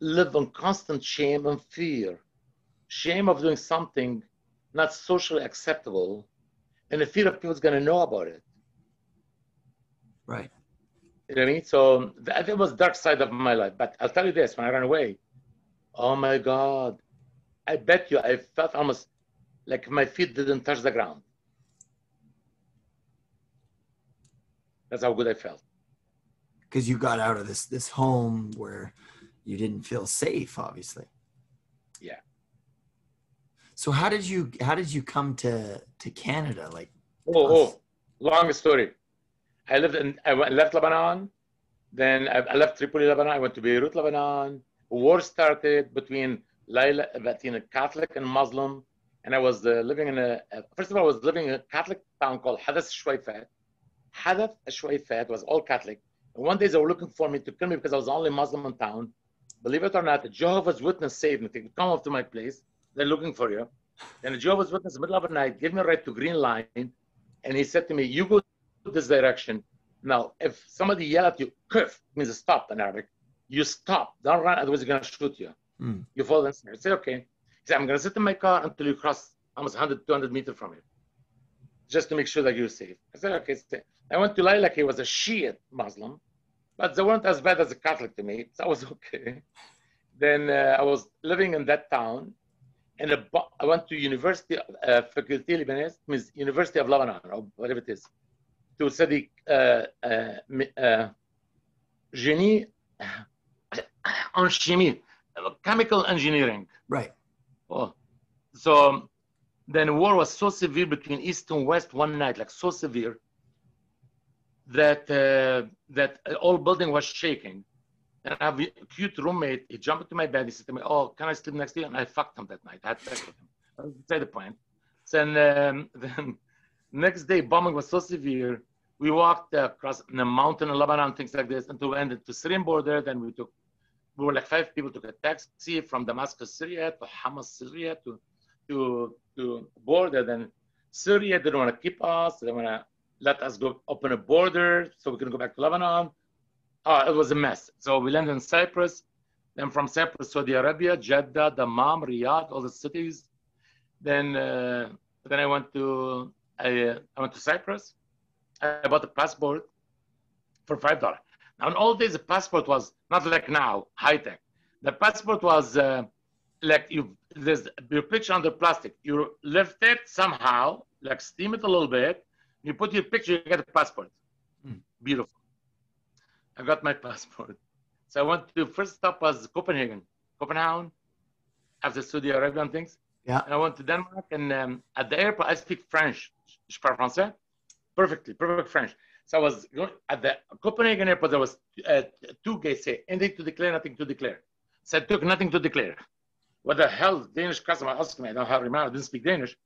live in constant shame and fear. Shame of doing something not socially acceptable, and the fear of people's gonna know about it. Right. You know what I mean? So that, that was dark side of my life. But I'll tell you this: when I ran away, oh my God, I bet you I felt almost like my feet didn't touch the ground. That's how good I felt. Because you got out of this this home where you didn't feel safe, obviously. Yeah. So how did you how did you come to to Canada? Like Oh, oh, long story. I lived in, I went, left Lebanon, then I, I left Tripoli, Lebanon. I went to Beirut, Lebanon. War started between Laila, between a Catholic and Muslim, and I was uh, living in a. uh, First of all, I was living in a Catholic town called Hadath Shwaifat. Hadath Shwaifat was all Catholic. And one day they were looking for me to kill me because I was the only Muslim in town. Believe it or not, the Jehovah's Witness saved me. They come up to my place. They're looking for you. Then the Jehovah's Witness, in the middle of the night, gave me a right to Green Line, and he said to me, "You go this direction. Now, if somebody yell at you, kuf means stop in Arabic. You stop. Don't run, otherwise they're gonna shoot you. Hmm. You fall in I say, okay. He said, I'm gonna sit in my car until you cross almost 100, 200 meters from you, just to make sure that you're safe. I said, okay. stay." I went to Lilac. He was a Shiite Muslim, but they weren't as bad as a Catholic to me, so I was okay. Then uh, I was living in that town, and a I went to University uh, Faculty Lebanese, means University of Lebanon or whatever it is, to study uh, uh, uh, génie en chimie, chemical engineering. right. Oh. So then war was so severe between east and west one night, like so severe that uh, that all building was shaking. And I have a cute roommate. He jumped into my bed. He said to me, "Oh, can I sleep next to you?" And I fucked him that night. I had sex with him. That's the point. So then, um, then next day, bombing was so severe. We walked across the mountain in Lebanon, things like this, until we ended to Syrian border. Then we took, we were like five people took a taxi from Damascus, Syria to Hamas, Syria to to to border. Then Syria didn't want to keep us. They want to let us go open a border so we can go back to Lebanon. Oh, it was a mess. So we landed in Cyprus. Then from Cyprus, Saudi Arabia, Jeddah, Dammam, Riyadh, all the cities. Then uh, then I went to I, uh, I went to Cyprus. I bought a passport for five dollars. Now in old days, the passport was not like now, high tech. The passport was uh, like you there's your picture under plastic. You lift it somehow, like steam it a little bit. You put your picture, you get a passport. Hmm. Beautiful. I got my passport. So I went to first stop was Copenhagen, Copenhagen, after Saudi Arabia and things. Yeah. And I went to Denmark, and um, at the airport, I speak French. Je parle français perfectly, perfect French. So I was going at the Copenhagen airport. There was uh, two guys say anything to declare, nothing to declare. So I took nothing to declare. What the hell? Danish customer asked me. I don't have remember. I didn't speak Danish.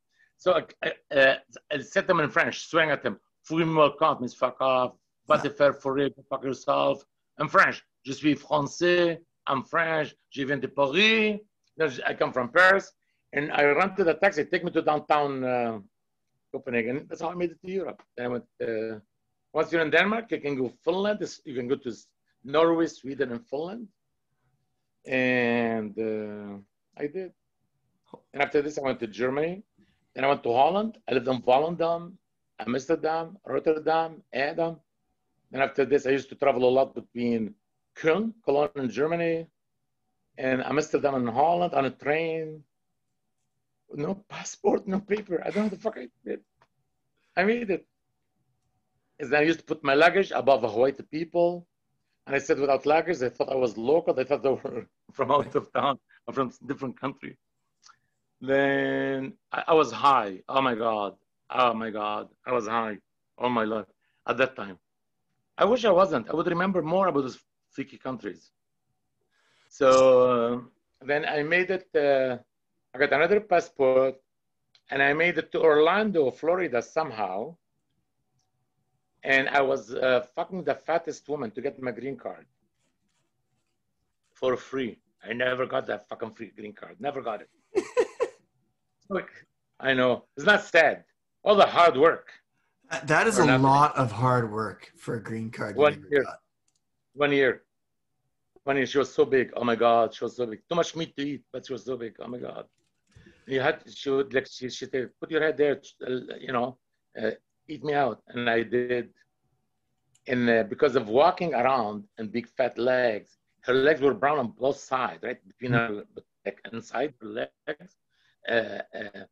So I, uh, I said them in French, swearing at them. Fouille-moi le compte means fuck off. Va te faire fourrer, fuck yourself. In French, je suis français. I'm French. Je viens de Paris. I come from Paris. And I to the taxi, take me to downtown uh, Copenhagen. That's how I made it to Europe. Then I went. Uh, once you're in Denmark, you can go Finland. You can go to Norway, Sweden, and Finland. And uh, I did. And after this, I went to Germany. Then I went to Holland. I lived in Volendam, Amsterdam, Rotterdam, Adam. And after this, I used to travel a lot between Köln, Cologne in Germany, and Amsterdam in Holland on a train. No passport, no paper. I don't know the fuck I did. I made it. And then I used to put my luggage above the white people. And I said without luggage, they thought I was local. They thought they were from out of town or from different country. Then I, I was high. Oh my God. Oh my God. I was high all my life at that time. I wish I wasn't. I would remember more about those freaky countries. So uh, then I made it. Uh, I got another passport, and I made it to Orlando, Florida somehow. And I was uh, fucking the fattest woman to get my green card for free. I never got that fucking free green card. Never got it. I know. It's not sad. All the hard work. That- is a nothing. lot of hard work for a green card. One year. got. One year. One year. She was so big. Oh my God. She was so big. Too much meat to eat, but she was so big. Oh my God. You had, she would like, she, she said, put your head there, uh, you know, uh, eat me out. And I did. And uh, because of walking around and big fat legs, her legs were brown on both sides, right? Between her, like inside her legs. Uh, uh,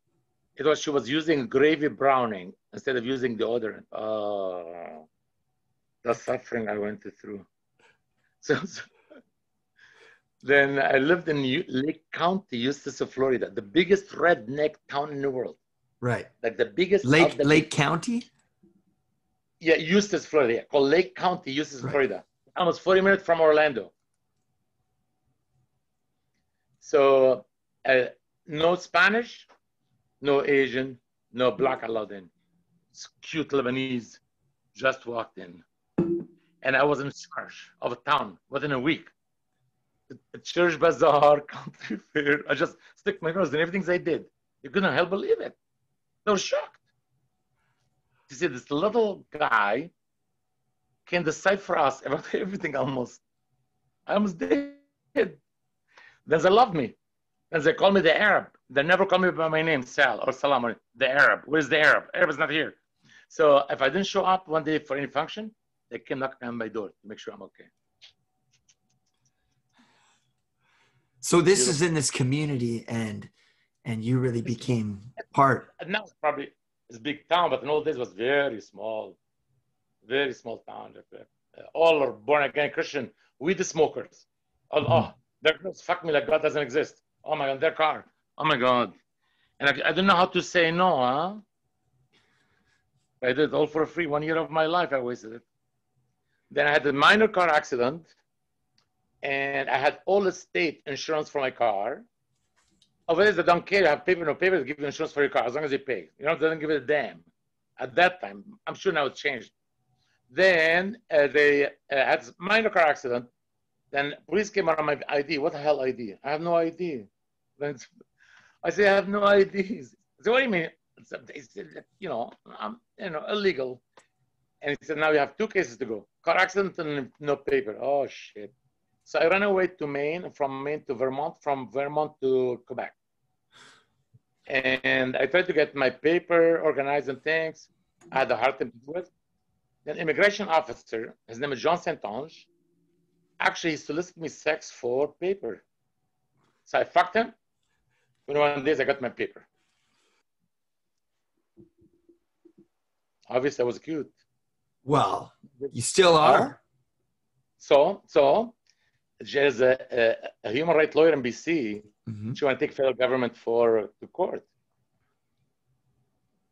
it was, she was using gravy browning instead of using deodorant. Oh, the suffering I went through. So, so then I lived in U- Lake County, Eustis, of Florida, the biggest redneck town in the world. Right. Like the biggest Lake the Lake County. yeah, Eustis, Florida, yeah, called Lake County, Eustis, Right. Florida, almost 40 minutes from Orlando. So, uh, no Spanish, no Asian, no black allowed in. Cute Lebanese just walked in. And I was in charge of a town within a week. Church bazaar, country fair. I just stick my nose in everything they did. You couldn't help believe it. They were shocked. You see, this little guy can decide for us about everything almost. I almost did. Then they loved me. Then they call me the Arab. They never call me by my name, Sal or Salam. or The Arab. Where's the Arab? Arab is not here. So if I didn't show up one day for any function, they came knocking on my door to make sure I'm okay. So this Beautiful. is in this community, and and you really became part. And now it's probably it's a big town, but in old days was very small, very small town. All are born again Christian. We the smokers. Mm-hmm. Oh, oh their girls fuck me like God doesn't exist. Oh my God, their car. Oh my God. And I, I don't know how to say no, huh? I did it all for free. One year of my life, I wasted it. Then I had a minor car accident, and I had all the state insurance for my car. Over there, they don't care. You have paper, no paper, they give you insurance for your car as long as you pay. You know, they don't give it a damn. At that time, I'm sure now it's changed. Then uh, they uh, had a minor car accident. Then police came around my ID. What the hell ID? I have no ID. Then I say I have no IDs. So what do you mean? It's, it's, you know, I'm you know illegal. And he said now you have two cases to go: car accident and no paper. Oh shit! So I ran away to Maine, from Maine to Vermont, from Vermont to Quebec. And I tried to get my paper organized and things. I had a hard time to do it. Then immigration officer, his name is Jean Saint-Ange, actually solicited me sex for paper. So I fucked him. 21 days, I got my paper. Obviously, I was cute. Well, you still are. So, so there's a, a, a human rights lawyer in BC. Mhm. She want to take federal government for to court.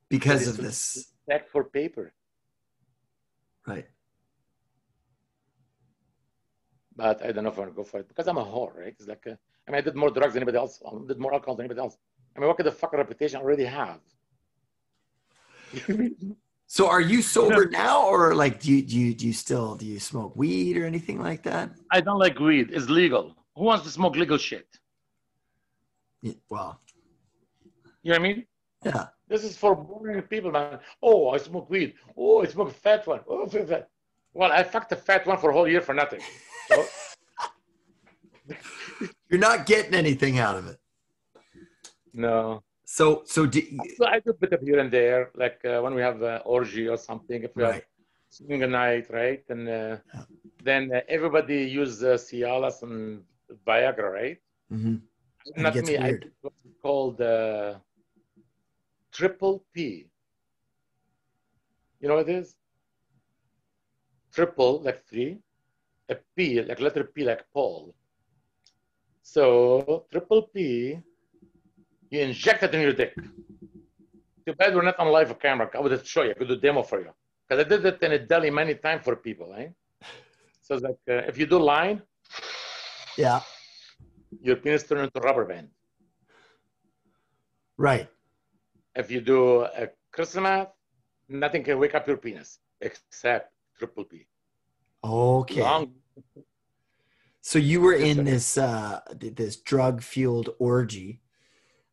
Because of this, Sex for paper. right? But I don't know if I want to go for it because I'm a whore, right? It's like, a, I mean, I did more drugs than anybody else. I did more alcohol than anybody else. I mean, what kind of fucking reputation I already have? So, are you sober now, or like, do you do you do you still do you smoke weed or anything like that? I don't like weed. It's legal. Who wants to smoke legal shit? Yeah, Well, You know what I mean? yeah. This is for boring people, man. Oh, I smoke weed. Oh, I smoke a fat one. Oh, fat, fat. Well, I fucked a fat one for a whole year for nothing. You're not getting anything out of it. no. So, so do, So I do a bit of here and there, like uh, when we have uh, orgy or something. If we have right? swing a night, right? And uh, Yeah. then uh, everybody use uh, Cialis and Viagra, right? hmm And Not me. I weird. did what's called uh, triple P. You know what it is? Triple, like three. A P, like letter P, like Paul. So triple P, you inject it in your dick. Too bad we're not on live camera. I would show you. I could do a demo for you. Because I did it in a deli many times for people, eh? So it's like uh, if you do line, Yeah. your penis turns into rubber band. Right. If you do a meth, nothing can wake up your penis except triple P. Okay. Long, So you were in this uh this drug fueled orgy.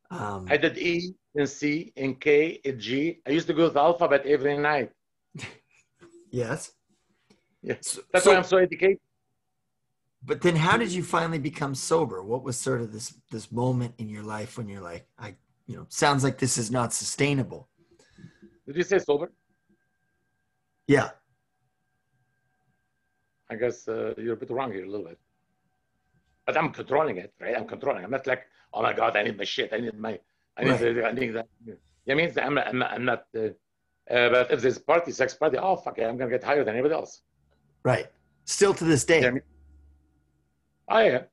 Um, I did E and C and K and G. I used to go to the alphabet every night. yes. Yeah. So, That's so- why I'm so educated. but then how did you finally become sober? What was sort of this this moment in your life when you're like, I you know, sounds like this is not sustainable. Did you say sober? Yeah. I guess uh, you're a bit wrong here a little bit. But I'm controlling it, right? I'm controlling. I'm not like, oh my God, I need my shit. I need my, I need, Right. I need that. Yeah, means I'm, I'm, I'm not. Uh, uh, but if there's party, sex party, oh fuck it, I'm gonna get higher than anybody else. Right. Still to this day. Yeah, I mean- Oh yeah.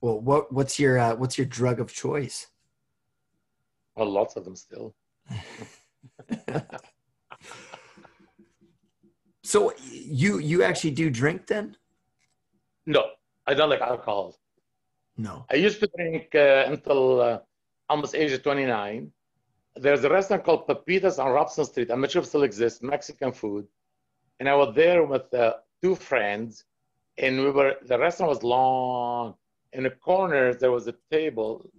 Well, what what's your uh, what's your drug of choice? Well, lots of them still. So you you actually do drink then? No, I don't like alcohol. No. I used to drink uh, until uh, almost age of 29. There's a restaurant called Pepitas on Robson Street. I'm not sure if it still exists, Mexican food. And I was there with uh, two friends, and we were, the restaurant was long. In the corner, there was a table,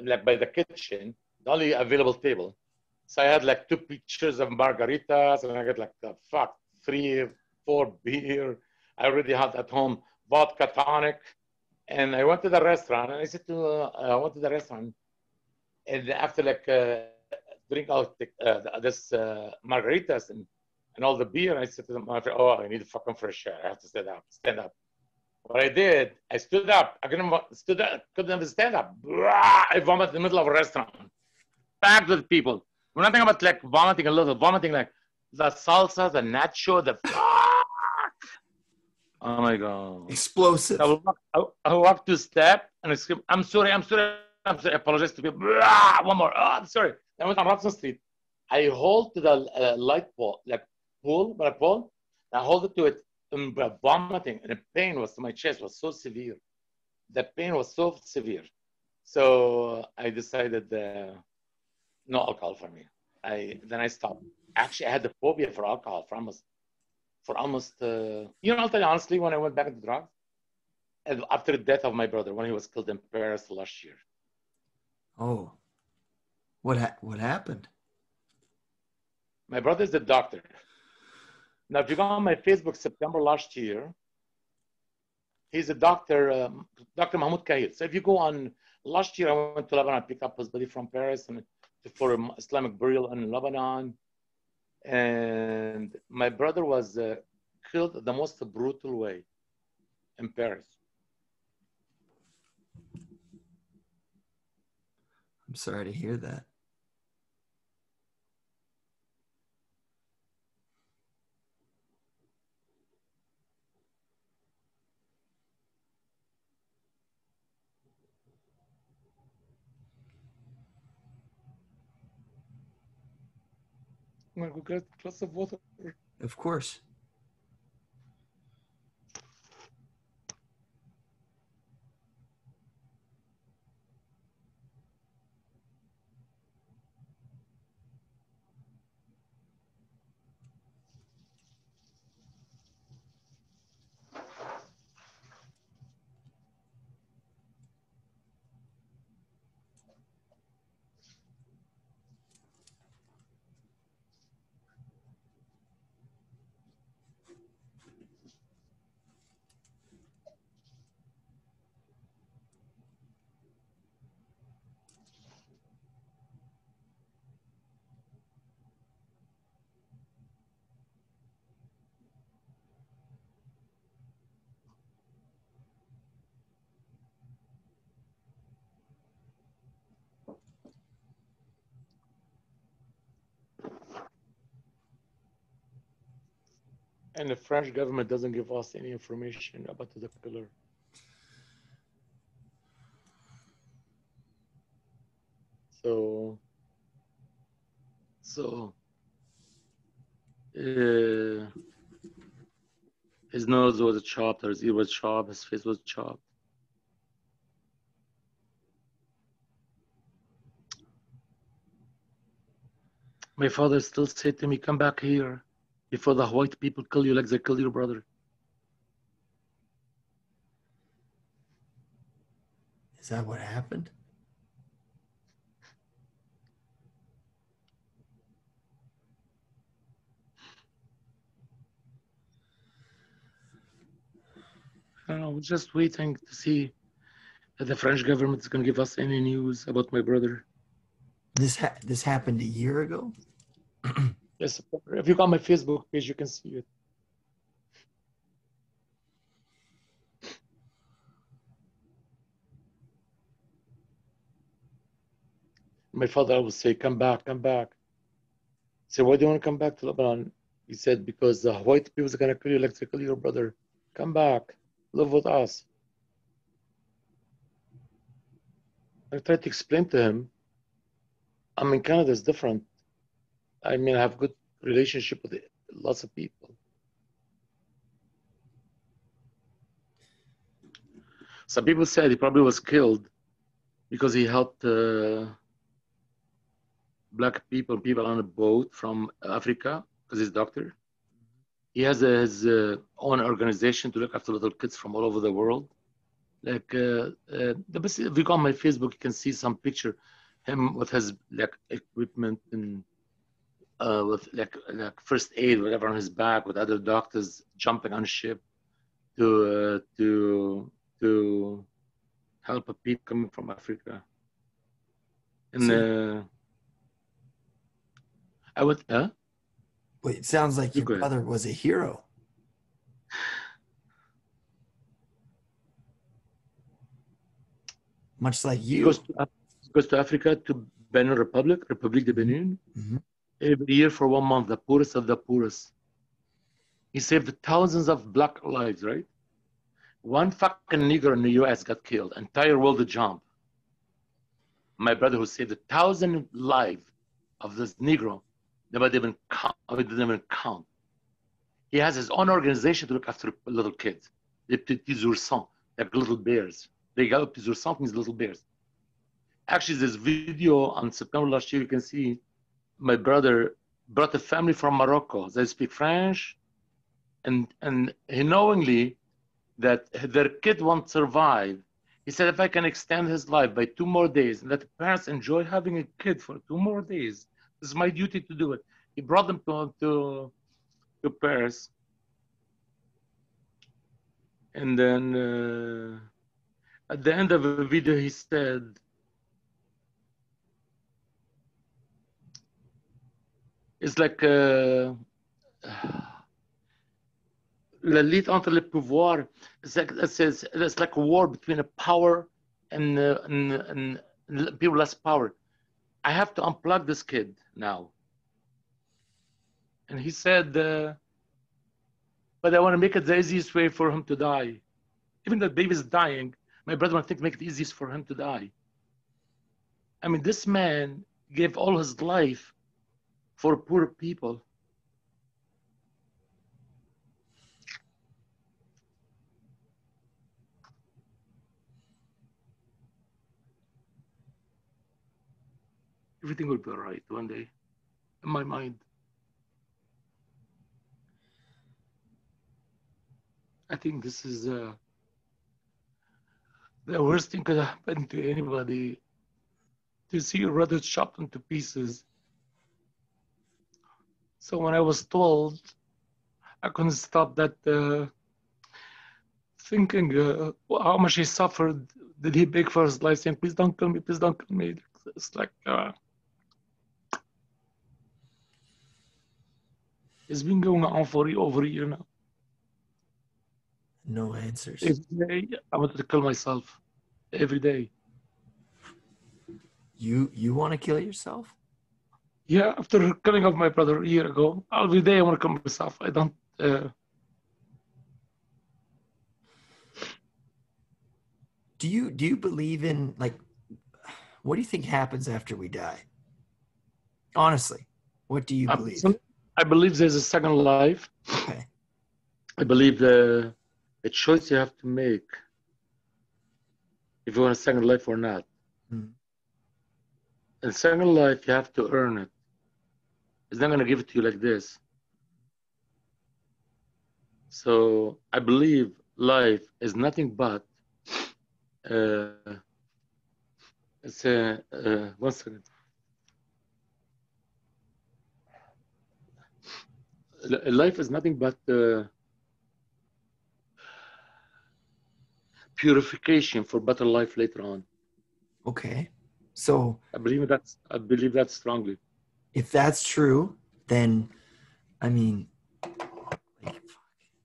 like by the kitchen, the only available table. So I had like two pictures of margaritas, and I got like, uh, fuck, three, four beer. I already had at home vodka tonic. And I went to the restaurant, and I said to, uh, I went to the restaurant, and after like uh, drink out the, uh, this uh, margaritas and, and all the beer, I said to them, oh, I need a fucking fresh air. I have to stand up, stand up. What I did, I stood up. I couldn't stood up, couldn't stand up. I vomited in the middle of a restaurant, packed with people. We're not talking about like vomiting a little, vomiting like the salsa, the nacho, the. Oh my god! Explosive. I walk, I, I walk two step and I scream, I'm sorry, I'm sorry, I'm sorry. I apologize to people. Blah, one more. Oh, I'm sorry. I went on Robson Street. I hold to the uh, light pole, like pole, but a pole. I hold it to it and uh, vomiting and the pain was to my chest was so severe. The pain was so severe. So I decided uh, no alcohol for me. I then I stopped. Actually, I had the phobia for alcohol for almost for almost uh, you know I'll tell you honestly when I went back into drugs and after the death of my brother when he was killed in Paris last year. Oh. What ha- what happened? My brother is a doctor. Now, if you go on my Facebook September last year, he's a doctor, um, Dr. Mahmoud Kahil. So if you go on last year, I went to Lebanon, I picked up his body from Paris and for an Islamic burial in Lebanon. And my brother was uh, killed the most brutal way in Paris. I'm sorry to hear that. Water. Of course. And the French government doesn't give us any information about the killer. So, so, uh, His nose was chopped, his ear was chopped, his face was chopped. My father still said to me, Come back here before the white people kill you like they killed your brother. Is that what happened? I don't know, just waiting to see if the French government is going to give us any news about my brother. This ha- this happened a year ago. Yes, if you go on my Facebook page, you can see it. My father always say, "Come back, come back." Say, "Why do you want to come back to Lebanon?" He said, "Because the white people are gonna kill you kill your brother. Come back, live with us." I tried to explain to him. I mean, Canada is different. I mean, I have good relationship with lots of people. Some people said he probably was killed because he helped uh, black people, people on a boat from Africa, because he's a doctor. He has a, his uh, own organization to look after little kids from all over the world. Like, uh, uh, the if you go on my Facebook, you can see some picture him with his like equipment and uh, with like like first aid, whatever on his back, with other doctors jumping on ship to uh, to to help a people coming from Africa. And So- uh, I would, huh? Wait, it sounds like You your ahead. brother was a hero. Much like He you. goes to, goes to Africa to Benin Republic, Republic de Benin, Mhm. Every year for one month, the poorest of the poorest. He saved thousands of black lives, right? One fucking nigger in the US got killed, entire world to jump. My brother who saved a thousand lives of this Negro, nobody even count, didn't even count. He has his own organization to look after little kids, les petits oursons, like little bears. They got petits oursons means little bears. Actually, this video on September last year, you can see my brother brought a family from Morocco. They speak French, and and he knowingly that their kid won't survive. He said, if I can extend his life by two more days and let the parents enjoy having a kid for two more days, it's my duty to do it. He brought them to to, to Paris, and then uh, at the end of the video, he said. It's like uh, la lutte entre le pouvoir. It's like it's, it's, it's like a war between a power and, uh, and, and, people less power. I have to unplug this kid now. And he said, uh, but I want to make it the easiest way for him to die. Even though baby's dying, my brother wants to make it easiest for him to die. I mean, this man gave all his life for poor people. Everything will be all right one day, in my mind. I think this is uh, the worst thing could happen to anybody to see your brother chopped into pieces. So when I was told, I couldn't stop that uh, thinking uh, how much he suffered. Did he beg for his life, saying, "Please don't kill me, please don't kill me"? It's like uh, it's been going on for over a year now. No answers. Every day, I wanted to kill myself. Every day. You you want to kill yourself? Yeah, after killing off my brother a year ago, every day I want to kill myself. I don't. Uh, Do you do you believe in like what do you think happens after we die? Honestly, what do you believe? I believe there's a second life. Okay. I believe the a choice you have to make if you want a second life or not. Mm. In second life, you have to earn it. It's not going to give it to you like this. So I believe life is nothing but. Uh, it's a uh, one second. Life is nothing but uh, purification for better life later on. Okay. So I believe that's I believe that strongly. If that's true, then I mean,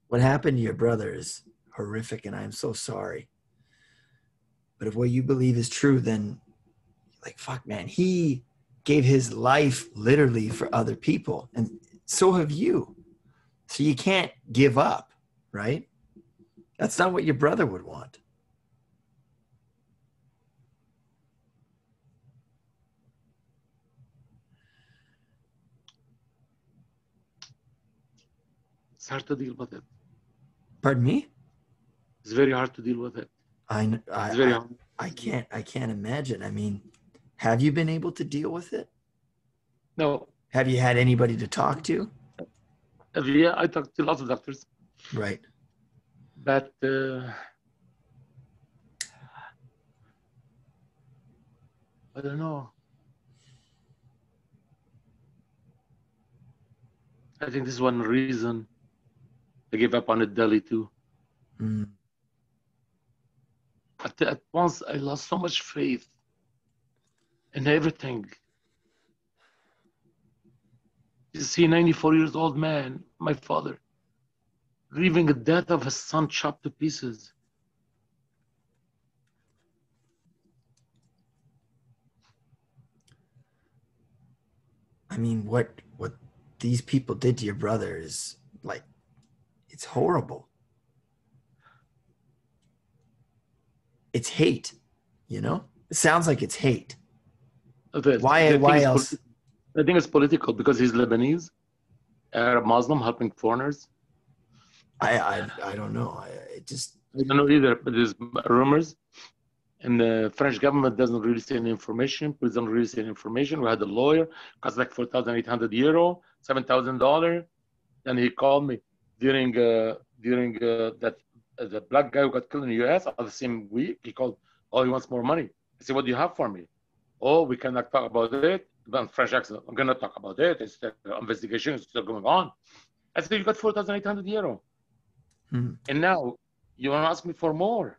what happened to your brother is horrific, and I'm so sorry. But if what you believe is true, then like fuck, man, he gave his life literally for other people, and so have you. So you can't give up, right? That's not what your brother would want. It's hard to deal with it. Pardon me? It's very hard to deal with it. I, I, It's very I, hard. I can't I can't imagine. I mean, have you been able to deal with it? No, Have you had anybody to talk to? yeah, I talked to lots of doctors, Right. but uh, I don't know. I think this is one reason I gave up on it deli too. Mm, At, at once, I lost so much faith in everything. You see, 94 years old man, my father, grieving the death of his son chopped to pieces. I mean, what what these people did to your brother is like, it's horrible. It's hate, you know. It sounds like it's hate. The- Why- the why else? politi- I think it's political because he's Lebanese, Arab Muslim, helping foreigners. I I, I don't know. I it just I don't know either, but there's rumors. And the French government doesn't release any information. Police don't release any information. We had a lawyer, cost like 4,800 euro, $7,000. Then he called me during uh, during uh, that uh, the black guy who got killed in the U.S. on the same week. He called, oh, he wants more money. I said, what do you have for me? Oh, we cannot talk about it. But French accent, I'm gonna talk about it. It's the investigation is still going on. I said, you got 4,800 euro. hmm. And now you want to ask me for more?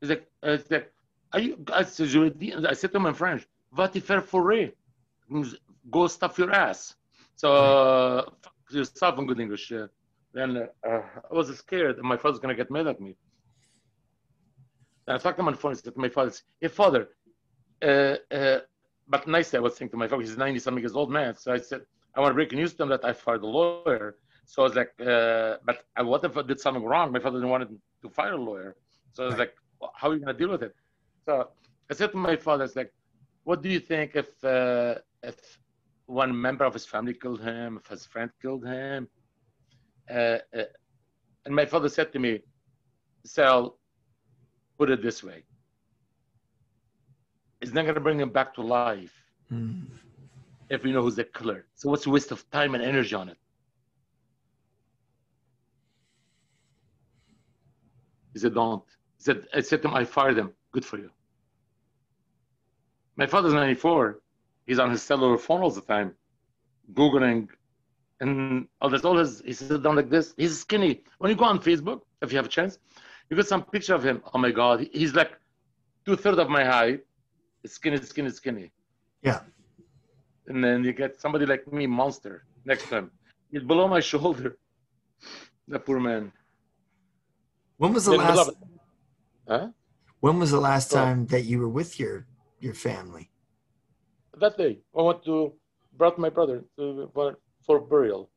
He's like, it's like, are you, I said, je lui ai dit- I said to him in French, va te faire fourrer. Go stuff your ass. So, fuck yourself in good English. Uh, then uh, I was scared that my father's going to get mad at me. And I talked to him on the phone. I said to my father, hey, father, uh, uh, but nicely I was saying to my father, he's 90 something years old man. So I said, I want to break news to him that I fired a lawyer. So I was like, uh, but I, what if I did something wrong? My father didn't want to fire a lawyer. So I was like, well, how are you going to deal with it? So I said to my father, it's like, what do you think if uh, if one member of his family killed him, if his friend killed him? Uh, uh, and my father said to me, Sal, put it this way. It's not going to bring him back to life Mm. if we know who's the killer. So what's the waste of time and energy on it? He said, don't. He said, I said to him, I fired him. Good for you. My father's 94. He's on his cellular phone all the time, Googling. And oh, all his, he sits down like this. He's skinny. When you go on Facebook, if you have a chance, you get some picture of him. Oh my God. He's like two thirds of my height. Skinny, skinny, skinny. Yeah. And then you get somebody like me, monster, next time. him. He's below my shoulder. The poor man. When was the last. Huh? when was the last time that you were with your your family? That day, I went to brought my brother to for, for burial.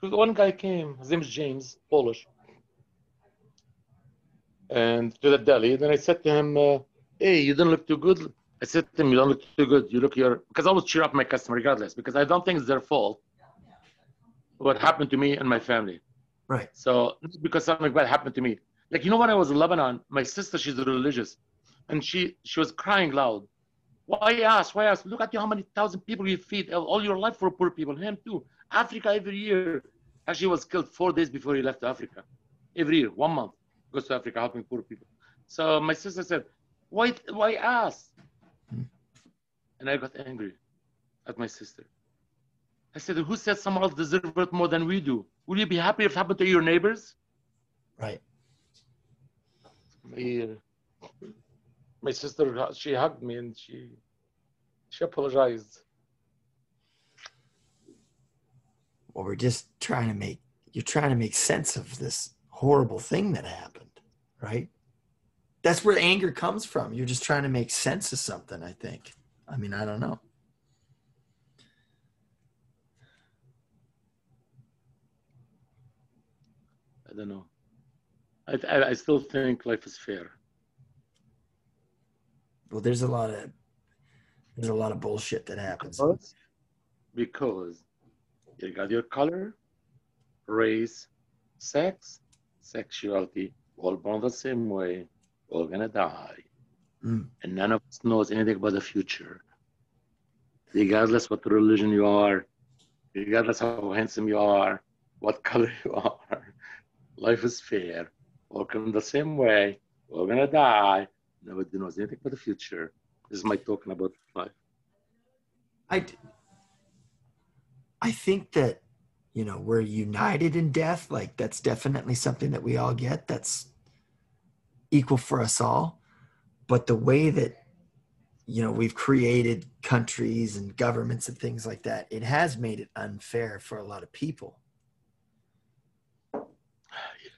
Because One guy came, his name is James, Polish, and to the deli. Then I said to him, uh, "Hey, you don't look too good I said to him, "You don't look too good. You look your because I always cheer up my customer regardless because I don't think it's their fault. What happened to me and my family. Right. So not because something bad happened to me. Like you know when I was in Lebanon, my sister she's religious, and she she was crying loud. Why ask? Why ask? Look at you how many thousand people you feed all your life for poor people. Him too. Africa every year. Actually was killed four days before he left Africa. Every year, one month goes to Africa helping poor people. So my sister said, Why why ask? And I got angry at my sister. I said, Who said someone else deserves it more than we do? Will you be happy if it happened to your neighbors? Right. My, my sister, she hugged me and she she apologized. Well, we're just trying to make you're trying to make sense of this horrible thing that happened, right? That's where anger comes from. You're just trying to make sense of something, I think. I mean, I don't know. I don't know. I, I, I still think life is fair. Well, there's a lot of there's a lot of bullshit that happens. Because, because you got your color, race, sex, sexuality, all born the same way, all gonna die. Mm. And none of us knows anything about the future. Regardless what religion you are, regardless how handsome you are, what color you are, life is fair. All come the same way. We're gonna die. Nobody knows anything about the future. This is my talking about life. I I think that you know we're united in death. Like that's definitely something that we all get. That's equal for us all. But the way that you know we've created countries and governments and things like that, it has made it unfair for a lot of people.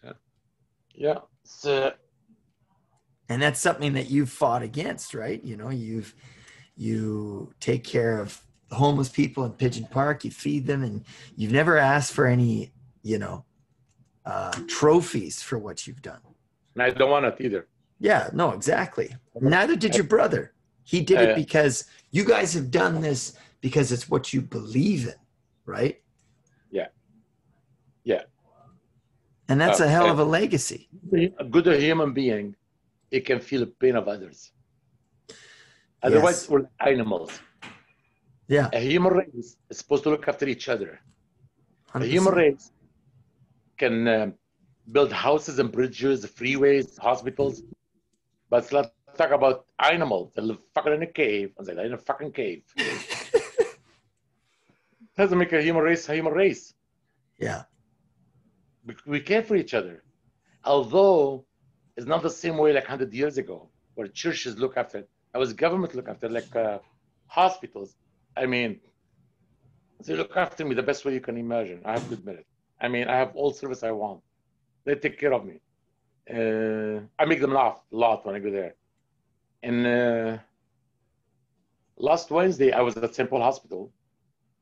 Yeah, yeah. So, and that's something that you've fought against, right? You know, you've you take care of homeless people in Pigeon Park, you feed them, and you've never asked for any, you know, uh, trophies for what you've done. and I don't want it either. Yeah, no, exactly. Neither did your brother. He did Uh, it because you guys have done this because it's what you believe in, right? Yeah. Yeah. And that's a hell of a legacy. A good human being, he can feel the pain of others. Otherwise, Yes. we're animals. Yeah. A human race is supposed to look after each other. A 100%. human race can um, build houses and bridges, freeways, hospitals, but let's talk about animals that live fucking in a cave and they live in a fucking cave. doesn't make a human race a human race. Yeah. We- care for each other. Although it's not the same way like 100 years ago, where churches look after, I was government look after, like uh, hospitals. I mean, they look after me the best way you can imagine. I have to admit it. I mean, I have all service I want. They take care of me. Uh, I make them laugh a lot when I go there. And uh, last Wednesday, I was at. Paul Hospital,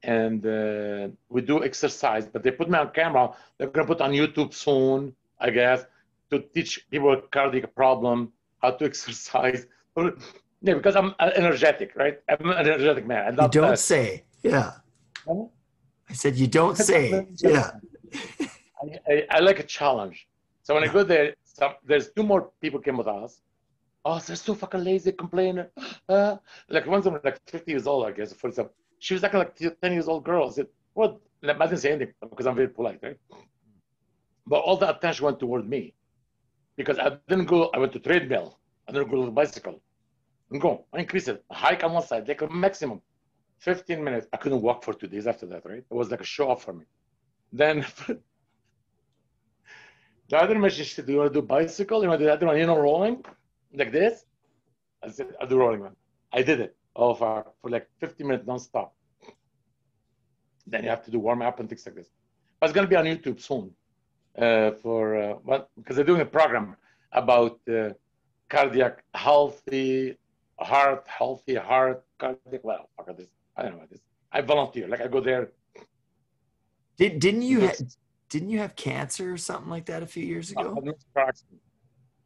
and uh, we do exercise. But they put me on camera. They're gonna put on YouTube soon, I guess, to teach people with cardiac problem how to exercise. Yeah, because I'm uh, energetic, right? I'm an energetic man. I'm You don't fast. say. Yeah. Huh? I said you don't say. Yeah. I, I, I like a challenge. So when I go there, some, there's two more people came with us. Oh, they're so fucking lazy, complaining. Uh, like one of them, like 50 years old, I guess, for example. She was acting like 10 years old girl. I said, what? I didn't say anything because I'm very polite, right? But all the attention went toward me because I didn't go, I went to treadmill. I didn't go to the bicycle. And go, I increased it. Hike on one side, like a maximum 15 minutes. I couldn't walk for two days after that, right? It was like a show off for me. Then the other machine said, Do you want to do bicycle? You want to do the other one, you know, rolling? Like this? I said, I'll do rolling one. I did it for, for like 50 minutes non-stop. Then you have to do warm up and things like this. But it's going to be on YouTube soon uh, for uh, what? Because they're doing a program about uh, cardiac healthy heart, healthy heart, cardiac. Well, fuck this. I don't know what this. I volunteer. Like I go there. Did, didn't you ha- didn't you have cancer or something like that a few years ago? had a car accident.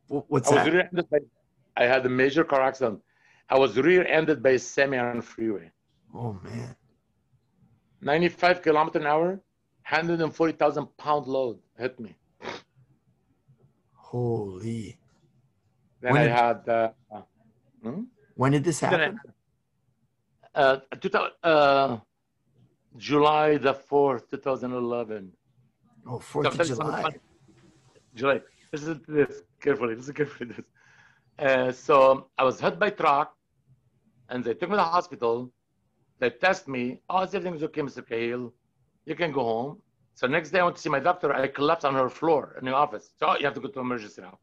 Wh- What's I that? really, I had a major car accident. I was rear-ended by a semi on the freeway. Oh man. 95 kilometer an hour, 140,000 pound load hit me. Holy. Then When I did- had uh, uh, hmm? When did this Then I- happen? uh, 2000, uh, July the 4th, 2011. Oh, 4th So of July. July. Listen to this carefully. Listen carefully to this. Uh, so I was hit by truck, and they took me to the hospital. They test me. Oh, everything's okay, Mr. Kahil. You can go home. So next day I went to see my doctor. I collapsed on her floor in the office. So oh, you have to go to emergency now.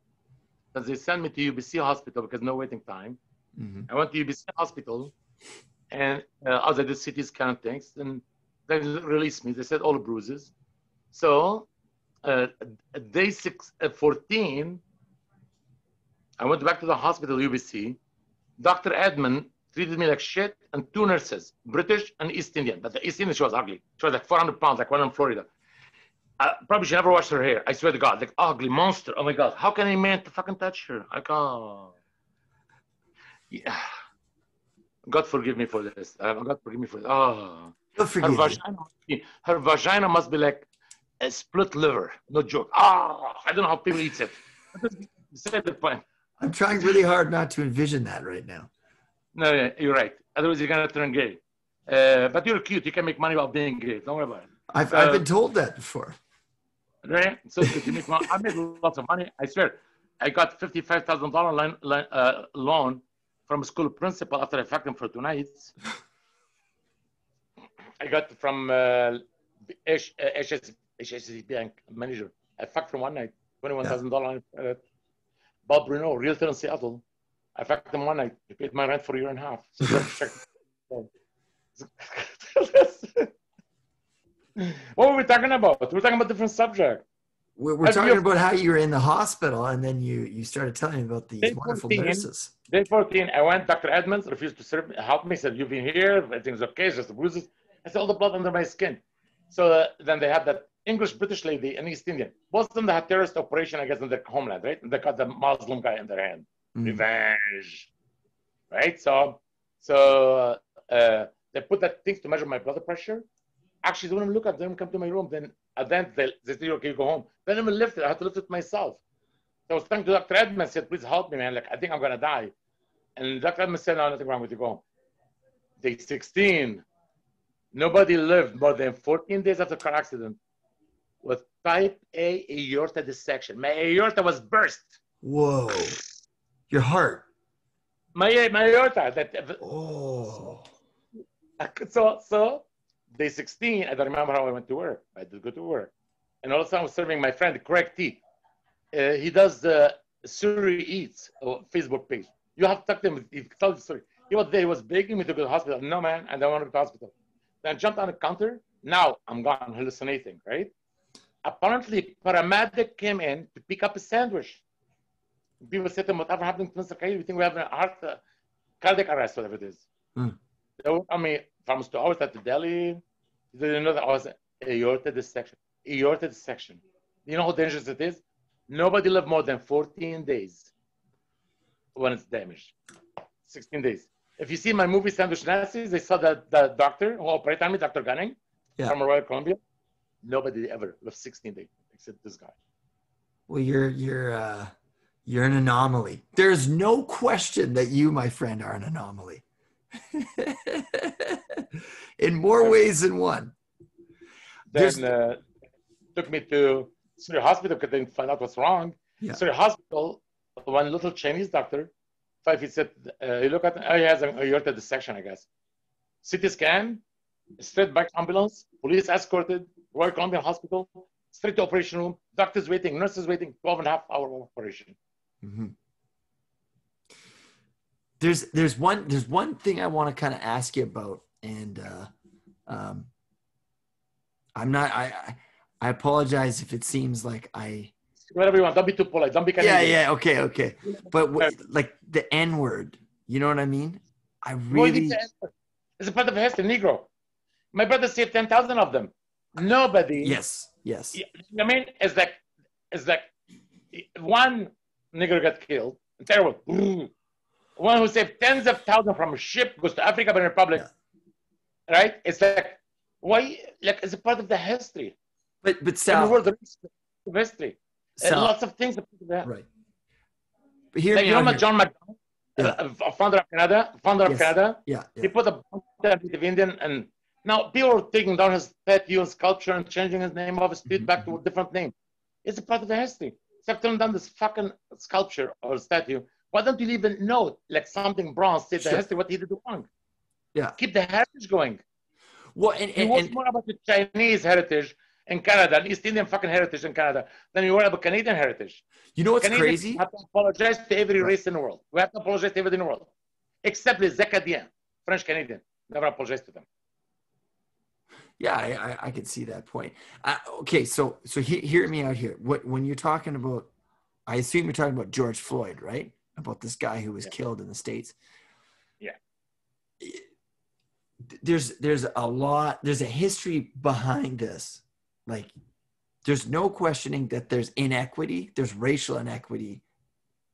Then they sent me to UBC hospital because no waiting time. Mhm. I went to UBC hospital, and uh, as I did CT scan things, and they released me. They said all bruises. So, uh, day six, uh, 14, I went back to the hospital, UBC. Dr. Edmund treated me like shit, and two nurses, British and East Indian. But the East Indian, she was ugly. She was like 400 pounds, like one in Florida. Probably she never washed her hair. I swear to God, like ugly monster. Oh my God, how can a man to fucking touch her? I can't. Yeah. God forgive me for this. Uh, God forgive me for this. Oh, her vagina, must be, her vagina must be like a split liver. No joke. Oh, I don't know how people eat it. Say the point. I'm trying really hard not to envision that right now. No, yeah, you're right. Otherwise, you're gonna turn gay. Uh, but you're cute. You can make money while being gay. Don't worry about it. I've, I've Uh, been told that before. Right? So make money. I made lots of money. I swear. I got fifty-five thousand dollar loan, loan- uh, loan from a school principal after I fucked him for two nights. I got from uh, H, uh, HS, Bank manager. I fucked from one night, twenty-one thousand dollars. Bob Bruno, realtor in Seattle. I fucked him one night. He paid my rent for a year and a half. So don't check. what were we talking about? We're talking about different subject. We're, we're talking about how you were in the hospital, and then you you started telling me about these Day wonderful 14. nurses. Day 14, I went, Dr. Edmonds refused to serve help me, said, You've been here, everything's okay, it's just the bruises. I said, All the blood under my skin. So uh, then they had that English British lady and East Indian. Both of them had terrorist operation, against guess, in their homeland, right? And they got the Muslim guy in their hand. Mm. Revenge. Right? So, so uh, they put that thing to measure my blood pressure. Actually, they wouldn't look at them, come to my room. Then, and then they, they said, Okay, you go home. Then I lift it. I had to lift it myself. So I was talking to Dr. Edmonds, said, Please help me, man. Like, I think I'm going to die. And Dr. Edmonds said, No, nothing wrong with you. Go home. Day 16, nobody lived more than 14 days after car accident with type A aorta dissection. My aorta was burst. Whoa, your heart. My, my aorta. That, Oh, so, so day 16, I don't remember how I went to work. I did go to work. And all of a sudden, I was serving my friend, Craig T. Uh, he does the Surrey Eats Facebook page. You have to talk to him. He tells the story. He was there. He was begging me to go to the hospital. No, man, I don't want to go to the hospital. Then I jumped on the counter. Now I'm gone hallucinating, right? Apparently, paramedic came in to pick up a sandwich. People said to him, whatever happened to Mr. Kayi? We think we have a heart, uh, cardiac arrest, whatever it is. Were- I mean, from two hours at the deli, they didn't know that I was aorta dissection. Aorta dissection. You know how dangerous it is? Nobody lived more than 14 days when it's damaged. 16 days. If you see my movie Sandwich Nazis, they saw that the doctor who operated on me, Dr. Gunning, Yeah. from Royal Columbia. Nobody ever lived 16 days except this guy. well, you're you're uh, you're an anomaly. There's no question that you, my friend, are an anomaly. In more ways than one. There's- Then uh, took me to Surrey Hospital because they didn't find out what's wrong. Yeah. Surrey Hospital, one little Chinese doctor, five feet said, uh, he looked at, oh, he has an aorta dissection, I guess. CT scan, straight back ambulance, police escorted, Royal Columbian Hospital, straight to operation room, doctors waiting, nurses waiting, 12 and a half hour operation. Mhm. There's there's one there's one thing I want to kind of ask you about, and uh, um, I'm not I I- apologize if it seems like I Whatever you want, don't be too polite, don't be yeah Canadian. yeah okay okay, but what, like the N word, you know what I mean? I really It's a part of history, Negro. My brother saved 10,000 of them. Nobody yes yes I mean, it's like, it's like one nigger got killed, terrible. one who saved tens of thousands from a ship goes to Africa Benin Republic, right? It's like why? Like it's a part of the history. But but Sal, word of history. And lots of things. That. right. But hear Like, you know, here. John Macdonald, Yeah. uh, uh, founder of Canada, founder Yes. of Canada. Yeah, He put a bunch of Indian, and now people are taking down his statue and sculpture and changing his name of his street Mhm, back to a different name. It's a part of the history. Of turning down this fucking sculpture or statue, why don't you leave a note like something bronze, say the history, what he did wrong? Yeah. Keep the heritage going. Well, and, and, and more about the Chinese heritage in Canada, and East Indian fucking heritage in Canada, than you worry about Canadian heritage. you know what's Canadians crazy? have to apologize to every Right. race in the world. We have to apologize to everybody in the world, except the Acadiens, French Canadian. Never apologize to them. Yeah, I, I, I can see that point. Uh, okay, so so he, hear me out here. What when you're talking about, I assume you're talking about George Floyd, right? About this guy who was Yeah. killed in the states. Yeah. There's there's a lot. There's a history behind this. Like, there's no questioning that there's inequity. There's racial inequity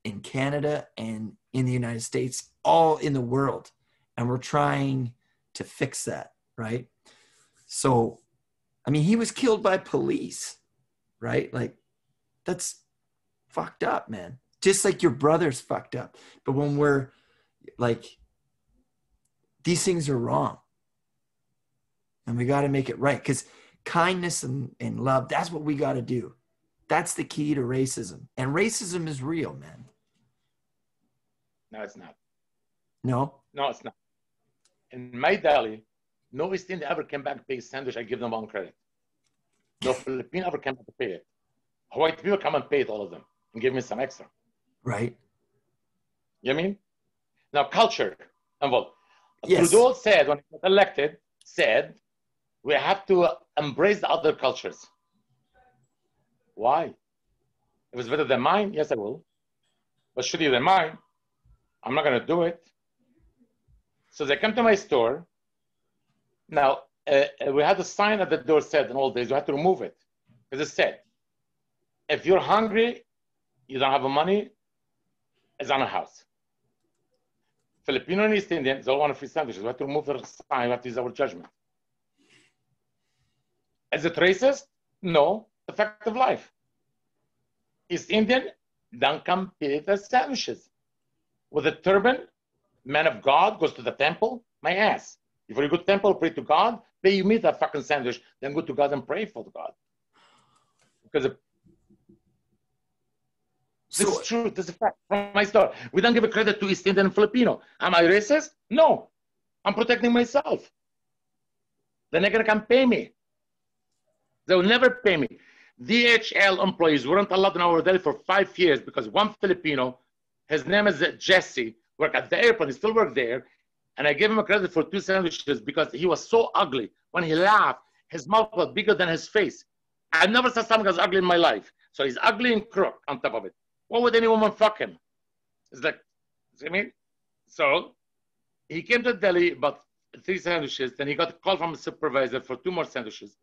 in Canada and in the United States, all in the world, and we're trying to fix that, right? So, I mean, he was killed by police, right? Like, that's fucked up, man. Just like your brother's fucked up. But when we're like, these things are wrong. And we got to make it right. Because kindness and, and love, that's what we got to do. That's the key to racism. And racism is real, man. No, it's not. No? No, it's not. In my deli, no East Indian ever came back to pay sandwich. I give them one credit. No Filipino ever came back to pay it. White people come and pay it, all of them, and give me some extra. Right? You know I mean? Now, culture involved. Yes. Trudeau said, when he got elected, said, we have to uh, embrace the other cultures. Why? If it's better than mine, yes, I will. But should shittier than mine, I'm not going to do it. So they come to my store. Now, uh, we had a sign at the door said in old days, you had to remove it. Because it said, if you're hungry, you don't have money, it's on a house. Filipino and East Indian, they all want free sandwiches. We have to remove the sign, we have to use our judgment. Is it racist? No. The fact of life. East Indian, don't come the sandwiches. With a turban, man of God goes to the temple, my ass. If you're a good temple, pray to God, pay you me that fucking sandwich, then go to God and pray for God. Because if this is true. This is a fact from my story. We don't give a credit to East Indian and Filipino. Am I racist? No. I'm protecting myself. They're not to come pay me. They will never pay me. DHL employees weren't allowed in our deli for five years because one Filipino, his name is Jesse, worked at the airport. He still worked there. And I gave him a credit for two sandwiches because he was so ugly. When he laughed, his mouth was bigger than his face. I've never saw someone as ugly in my life. So he's ugly and crook on top of it. Why would any woman fuck him? It's like, see what I mean? So he came to deli, bought three sandwiches. Then he got a call from a supervisor for two more sandwiches.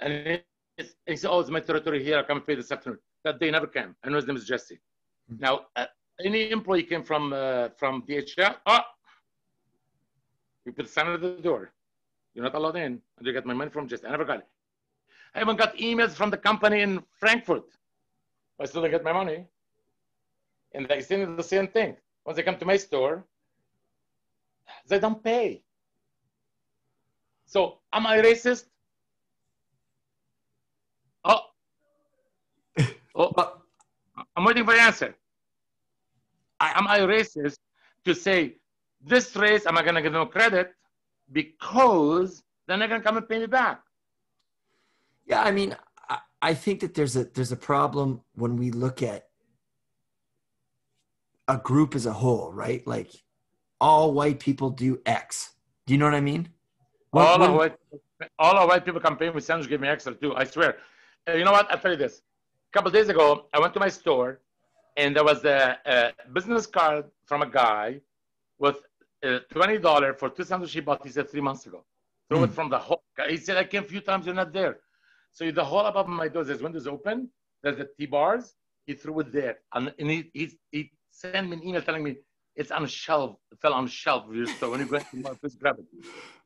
And he, he said, Oh, it's my territory here. I come pay this afternoon. That day never came. I know his name is Jesse. Now, uh, any employee came from uh, from DHL, oh, you put the sign at the door. You're not allowed in. And you get my money from just, I never got it. I even got emails from the company in Frankfurt. I still don't get my money. And they say the same thing. Once they come to my store, they don't pay. So am I racist? Oh, oh, but I'm waiting for the answer. I, am I racist to say this race? Am I going to give them credit because they're not going to come and pay me back? yeah, I mean, I, I think that there's a there's a problem when we look at a group as a whole, right? Like all white people do X. Do you know what I mean? All, when- white, all of white people come pay me sandwich, give me extra too. I swear. Uh, you know what? I'll tell you this. A couple days ago, I went to my store, and there was a, a business card from a guy with uh, twenty dollars for two sandwiches he bought. He said three months ago. Threw it Hmm. from the hole. He said I came a few times. You're not there. So the whole above my door, there's windows open. There's the T bars. He threw it there, and, and he, he he sent me an email telling me It's on a shelf. It fell on a shelf store. When you go to mall, please grab it.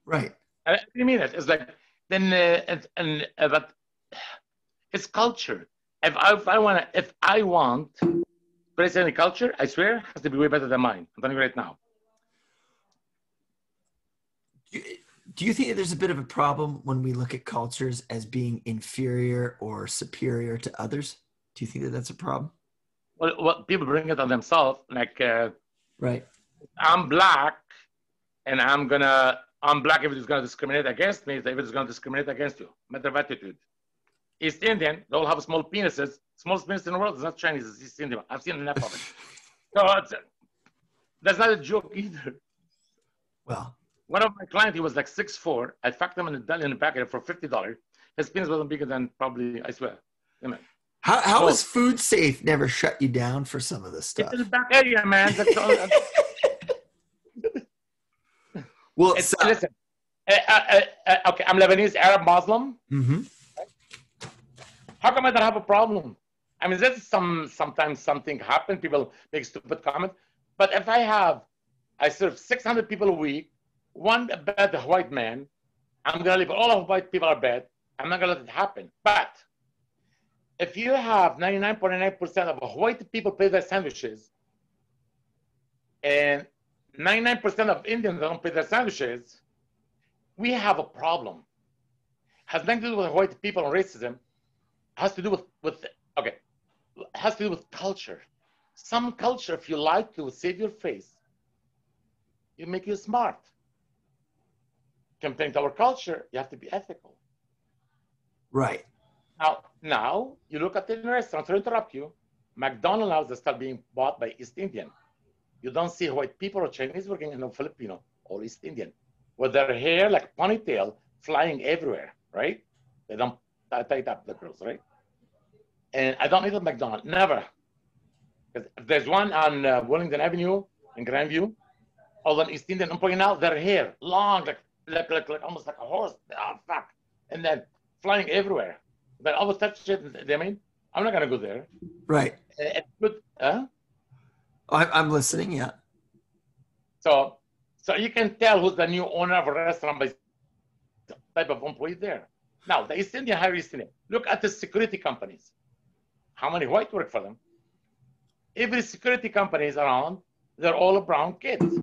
Right. I, I mean it. It's like then uh, and, and uh, but it's culture. If I, if I want to, if I want any culture, I swear has to be way better than mine. I'm telling you right now. Do you, do you think that there's a bit of a problem when we look at cultures as being inferior or superior to others? Do you think that that's a problem? Well, well people bring it on themselves. Like, uh, right. I'm black, and I'm gonna. I'm black if it's gonna discriminate against me. If it's gonna discriminate against you, matter of attitude. East Indian, they all have small penises. Smallest penis in the world is not Chinese, it's East Indian. I've seen enough of it. So that's not a joke either. Well, one of my clients, he was like six four. I fucked him in the in the back for fifty dollars. His penis wasn't bigger than probably I swear. Amen. How how is food safe never shut you down for some of this stuff? It's in the back area, man. That's all, that's... well, so, listen. Uh, uh, uh, okay, I'm Lebanese, Arab, Muslim. Mm-hmm. How come I don't have a problem? I mean, there's some sometimes something happen. People make stupid comments. But if I have, I serve 600 people a week, one bad white man, I'm gonna leave all of white people are bad. I'm not gonna let it happen. But if you have 99.9% of white people pay their sandwiches, and 99% of Indians don't pay their sandwiches, we have a problem. Has nothing to do with white people and racism has to do with, with okay, has to do with culture. Some culture, if you like to save your face, you make you smart. Comparing to our culture, you have to be ethical. Right. Now, now you look at the restaurant, to interrupt you, McDonald's now is still being bought by East Indian. You don't see white people or Chinese working in a Filipino or East Indian. With their hair like ponytail flying everywhere, right? They don't tie up the girls, right? And I don't eat at McDonald's, never. Because there's one on uh, Wellington Avenue in Grandview, all the East Indian, I'm pointing out their hair, long, like, like, like, like almost like a horse. Oh, fuck. And then flying everywhere. But all the touch shit, I mean, I'm not going to go there. Right. Uh, it's good. Huh? I'm listening, yeah. So, so you can tell who's the new owner of a restaurant by the type of employee there. Now, the East Indian hire East Indian. Look at the security companies. How many white work for them? Every security company is around, they're all brown kids.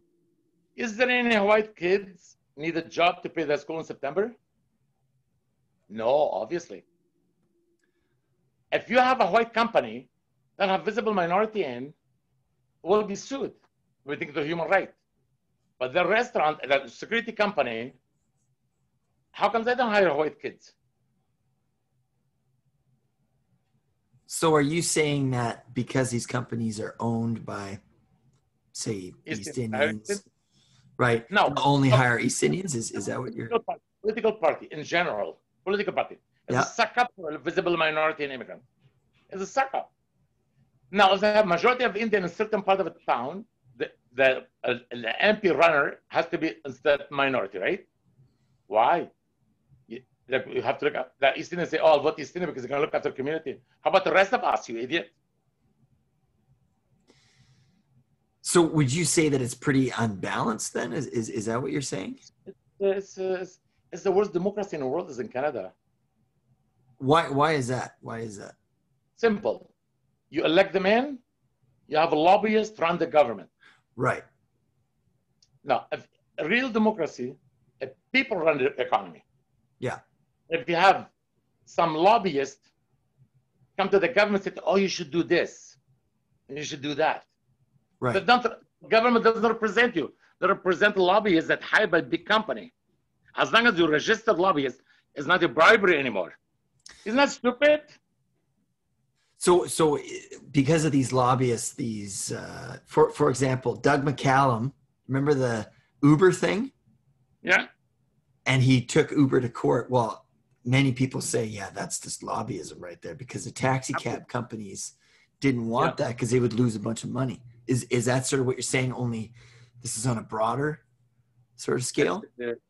Is there any white kids need a job to pay their school in September? No, obviously. If you have a white company that have visible minority in, will be sued. We think it's a human right. But the restaurant, the security company, how come they don't hire white kids? So are you saying that because these companies are owned by, say, East, East Indians, right? No, only hire East Indians. Is is that what you're? Political party, political party in general, political party. It's yeah. a suck up for a visible minority and immigrant. It's a suck up. Now, if they have majority of Indian in a certain part of the town, the the, uh, the MP runner has to be instead minority, right? Why? Like you have to look at that East Indian say, oh, I'll vote East Indian because they're going to look after the community. How about the rest of us, you idiot? So would you say that it's pretty unbalanced then? Is, is, is that what you're saying? It's, it's, it's the worst democracy in the world is in Canada. Why, why is that? Why is that? Simple. You elect the man, you have a lobbyist run the government. Right. Now, if real democracy, if people run the economy. Yeah if you have some lobbyist come to the government and say, oh, you should do this, and you should do that. Right. But not, government doesn't represent you. They represent lobbyists that hired by big company. As long as you're registered lobbyist, it's not a bribery anymore. Isn't that stupid? So, so because of these lobbyists, these, uh, for for example, Doug McCallum, remember the Uber thing? Yeah. And he took Uber to court. Well, many people say, yeah, that's just lobbyism right there because the taxi cab companies didn't want yeah. that because they would lose a bunch of money. Is is that sort of what you're saying? Only this is on a broader sort of scale. It's,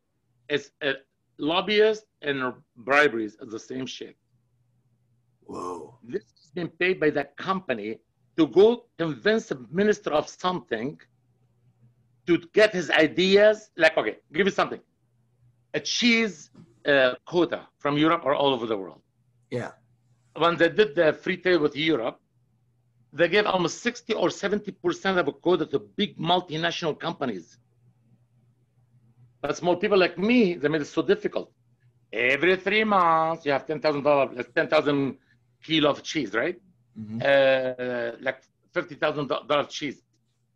it's uh, lobbyists and briberies are the same shit. Whoa! This is being paid by that company to go convince the minister of something to get his ideas. Like, okay, give me something. A cheese uh, quota from Europe or all over the world. Yeah. When they did the free trade with Europe, they gave almost 60 or 70% of a quota to big multinational companies. But small people like me, they made it so difficult. Every three months, you have $10,000, like 10,000 kilo of cheese, right? Mhm. uh, like fifty thousand dollar cheese.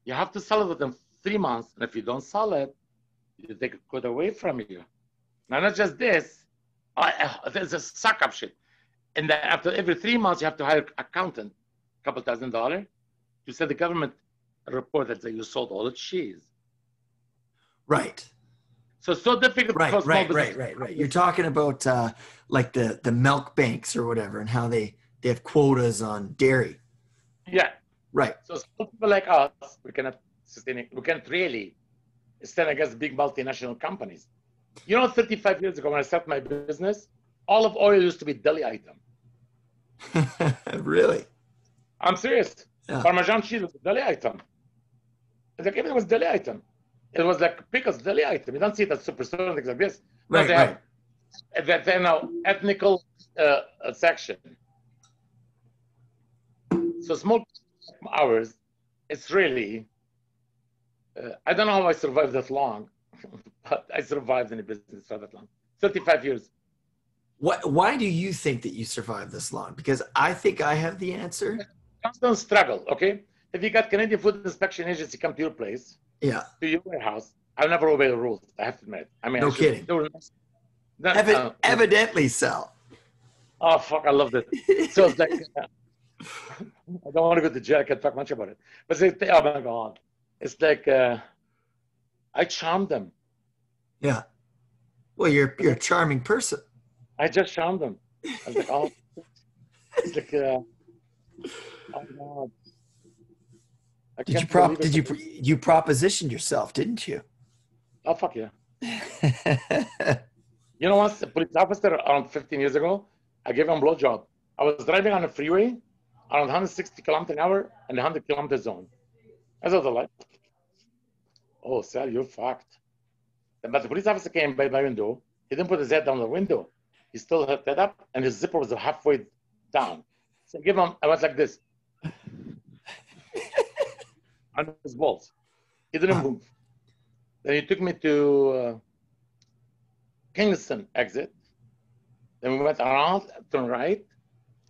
You have to sell it within three months, and if you don't sell it, you take a quota away from you. Now, not just this, I, uh, there's a suck up shit. And then after every three months, you have to hire an accountant, couple thousand dollars, You said the government a report that you sold all the cheese. Right. So it's so difficult Right, right, right, right, right. You're talking about uh, like the the milk banks or whatever, and how they they have quotas on dairy. Yeah. Right. So small people like us, we cannot sustain it. We can't really stand against big multinational companies. You know, 35 years ago when I started my business, olive oil used to be deli item. really. I'm serious. Yeah. Parmesan cheese was a deli item. It's like everything was deli item. It was like pickles deli item. You don't see it superstore and things like this. Right. they Right. have that they now ethnical uh, uh, section. So small hours, it's really. Uh, I don't know how I survived that long, but I survived in the business for that long. 35 years. What? Why do you think that you survived this long? Because I think I have the answer. Constant struggle. Okay, if you got Canadian Food Inspection Agency come to your place, Yeah. to your warehouse, I'll never obey the rules. I have to admit. I mean, No I should- kidding. they were nice. Not- Evi- uh, evidently, so. Oh fuck! I love it. So it's like uh, I don't want to go to jail. I can't talk much about it. But it's like, oh my god, it's like uh, I charmed them. yeah. Well, you're you're a charming person. I just charmed them. I was like, oh, it's like, uh, oh. Did you prop? Did you you propositioned yourself? Didn't you? Oh fuck yeah! You know, once a police officer around 15 years ago, I gave him a blowjob. I was driving on a freeway around 160 kilometers an hour in the 100 kilometer zone. I was like, oh, Sal, you're fucked. But the police officer came by my window. He didn't put his head down the window. He still had that up, and his zipper was halfway down. So I give him, I was like this on his balls. He didn't move. Then he took me to uh, Kingston exit. Then we went around, turned right,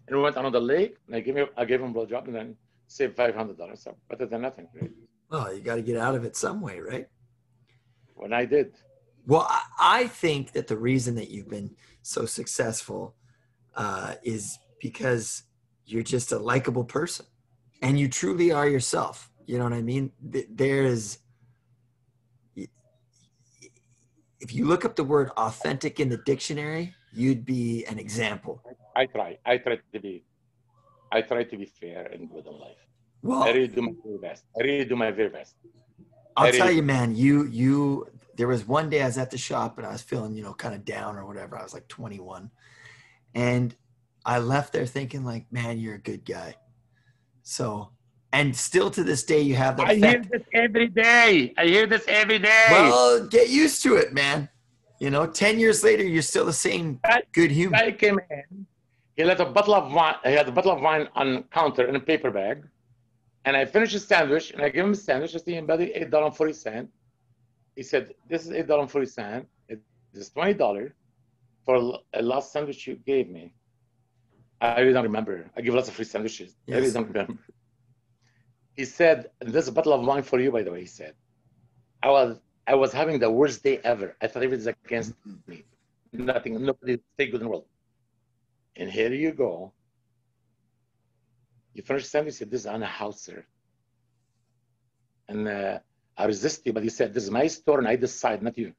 and we went the lake. And I gave him, I gave him a blowjob and then saved five hundred dollars. So better than nothing. Right? well, you got to get out of it some way, right? When I did, Well, I, I think that the reason that you've been so successful uh, is because you're just a likable person, and you truly are yourself. You know what I mean? There is, if you look up the word authentic in the dictionary, you'd be an example. I try. I try to be, I try to be fair and good in life. Well, I really do my very best. I really do my very best. I'll That tell you, man. You you. There was one day I was at the shop and I was feeling, you know, kind of down or whatever. I was like 21, and I left there thinking, like, man, you're a good guy. So, and still to this day, you have that. I hear this every day. I hear this every day. Well, get used to it, man. You know, ten years later, you're still the same That good human. I came in. He let a bottle of wine. He had a bottle of wine on counter in a paper bag, and I finished his sandwich. And I gave him a sandwich. I said, "Buddy, eight dollar forty. He said, "This is eight dollar forty cent. It is twenty dollar for a last sandwich you gave me." I really don't remember. I give lots of free sandwiches. I really don't remember. He said, "There's a bottle of wine for you." By the way, he said, "I was I was having the worst day ever. I thought everything's against me. Nothing. Nobody stay good in the world." And here you go. You finish sandwich, you said, This is Anna Hauser. And uh, I resist you, but you said, This is my store and I decide, not you.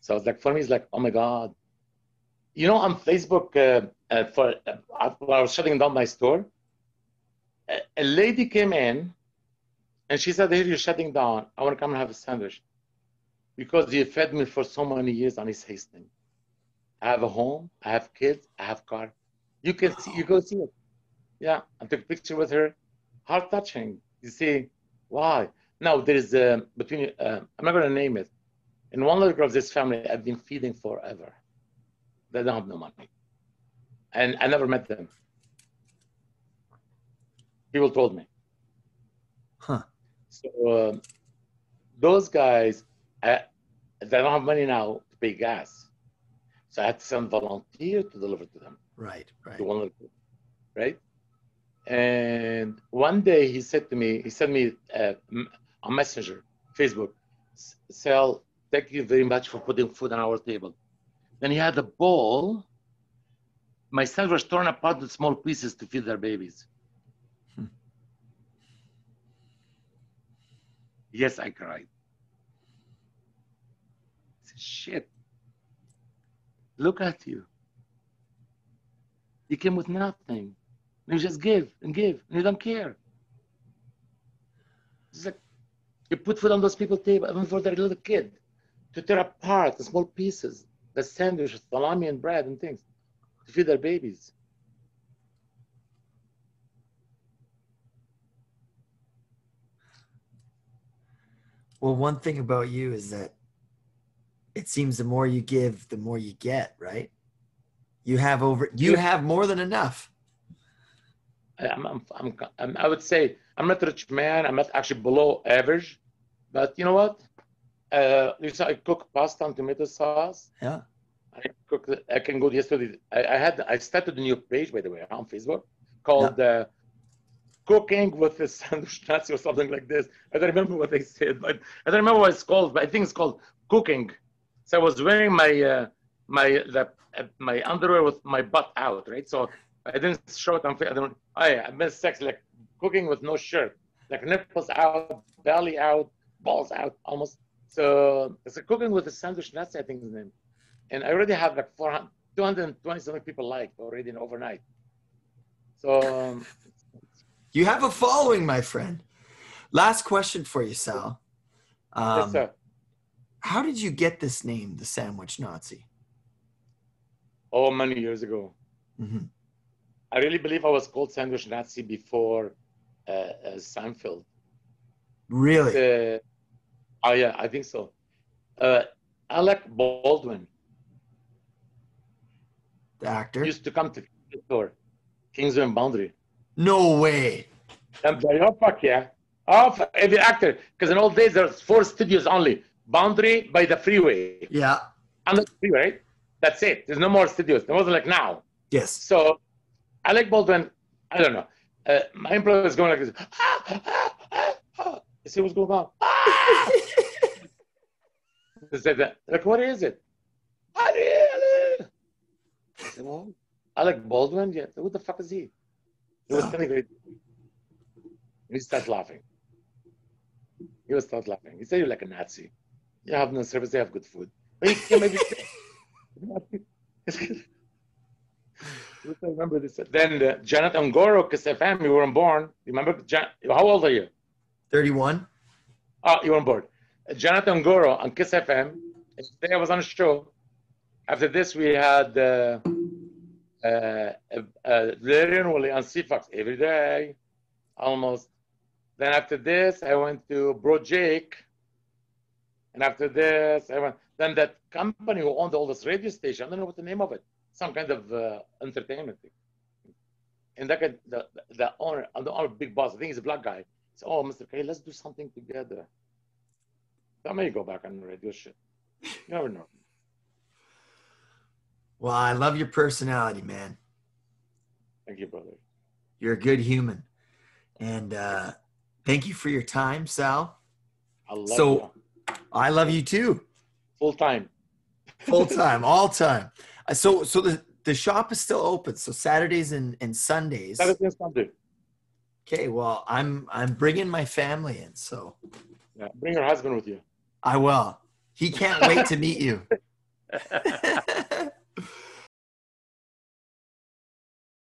So it's like, for me, it's like, Oh my God. You know, on Facebook, uh, uh, for uh, I was shutting down my store, a, a lady came in and she said, Here, you're shutting down. I want to come and have a sandwich because you fed me for so many years on East Hastings. I have a home, I have kids, I have car. You can see, you go see it. Yeah, I took a picture with her. Heart touching. You see, why? now there is uh, between. Uh, I'm not going to name it. In one little of this family, I've been feeding forever. They don't have no money, and I never met them. People told me. Huh. So um, those guys, I, they don't have money now to pay gas, so I had to send volunteer to deliver to them Right, right. one right? And one day he said to me, he sent me a, on Messenger, Facebook, "S- Sal, thank you very much for putting food on our table. Then he had a bowl. My sons were torn apart into small pieces to feed their babies. Hmm. Yes, I cried. I said, Shit. Look at you. You came with nothing. You just give and give, and you don't care. It's like you put food on those people's table, even for their little kid, to tear apart the small pieces, the sandwiches, salami and bread and things, to feed their babies. Well, one thing about you is that it seems the more you give, the more you get, right? You have over you have more than enough. I'm, I'm, I'm, I would say I'm not a rich man. I'm not actually below average, but you know what? Uh, you saw I cook pasta and tomato sauce. Yeah. I cook. I can go yesterday. I, I had. I started a new page, by the way, on Facebook called uh, "Cooking with the Sandwich Nazi" or something like this. I don't remember what they said, but I don't remember what it's called. But I think it's called cooking. So I was wearing my uh, my the, uh, my underwear with my butt out, right? So I didn't show it on. fa- I don't. I I meant sex like cooking with no shirt, like nipples out, belly out, balls out, almost. So it's a cooking with the sandwich Nazi, I think is the name and I already have like 400, 220 something people liked already in overnight. So um, You have a following, my friend. Last question for you, Sal. Um, yes, sir. How did you get this name, the Sandwich Nazi? Oh, many years ago, hmm I really believe I was called Sandwich Nazi before uh, uh, Seinfeld. Really? Uh, oh yeah, I think so. Uh, Alec Baldwin The actor? used to come to the store, Kingsway and Boundary. No way. And they, oh fuck yeah, oh every actor, because in old days there's four studios only. Boundary by the freeway. Yeah. on the freeway, right? That's it. There's no more studios. There wasn't like now. Yes. So Alec Baldwin, I don't know. Uh, my employer was going like this. Ah, ah, ah, You see what's going on? Ah! They said that. Like, what is it? I said, well, Alec Baldwin? Yeah. Who the fuck is he? He was telling me. He started laughing. He was start laughing. He said, You're like a Nazi. You have no service, you have good food. But he came every I remember this. Then uh, Janet Angoro, Kiss FM, you weren't born. Remember? Jan- How old are you? 31? Oh, you're on board. Jonathan Angoro on Kiss FM. Today I was on a show. After this, we had uh, uh, uh, on CFOX every day, almost. Then after this, I went to Bro Jake. And after this, I went. Then that company who owned all this radio station, I don't know what the name of it, some kind of uh, entertainment thing. And that guy, the, the owner, the owner, big boss, I think he's a black guy. So, oh, Mr. K, let's do something together. I may go back on the radio shit. You never know. Well, I love your personality, man. Thank you, brother. You're a good human. And uh, thank you for your time, Sal. I love you. So- you. I love you too. Full time. Full time, all time. Uh, So so the, the shop is still open. So Saturdays and, and Sundays. Saturday and Sunday. Okay, well, I'm I'm bringing my family in, so Yeah. Bring your husband with you. I will. He can't wait to meet you.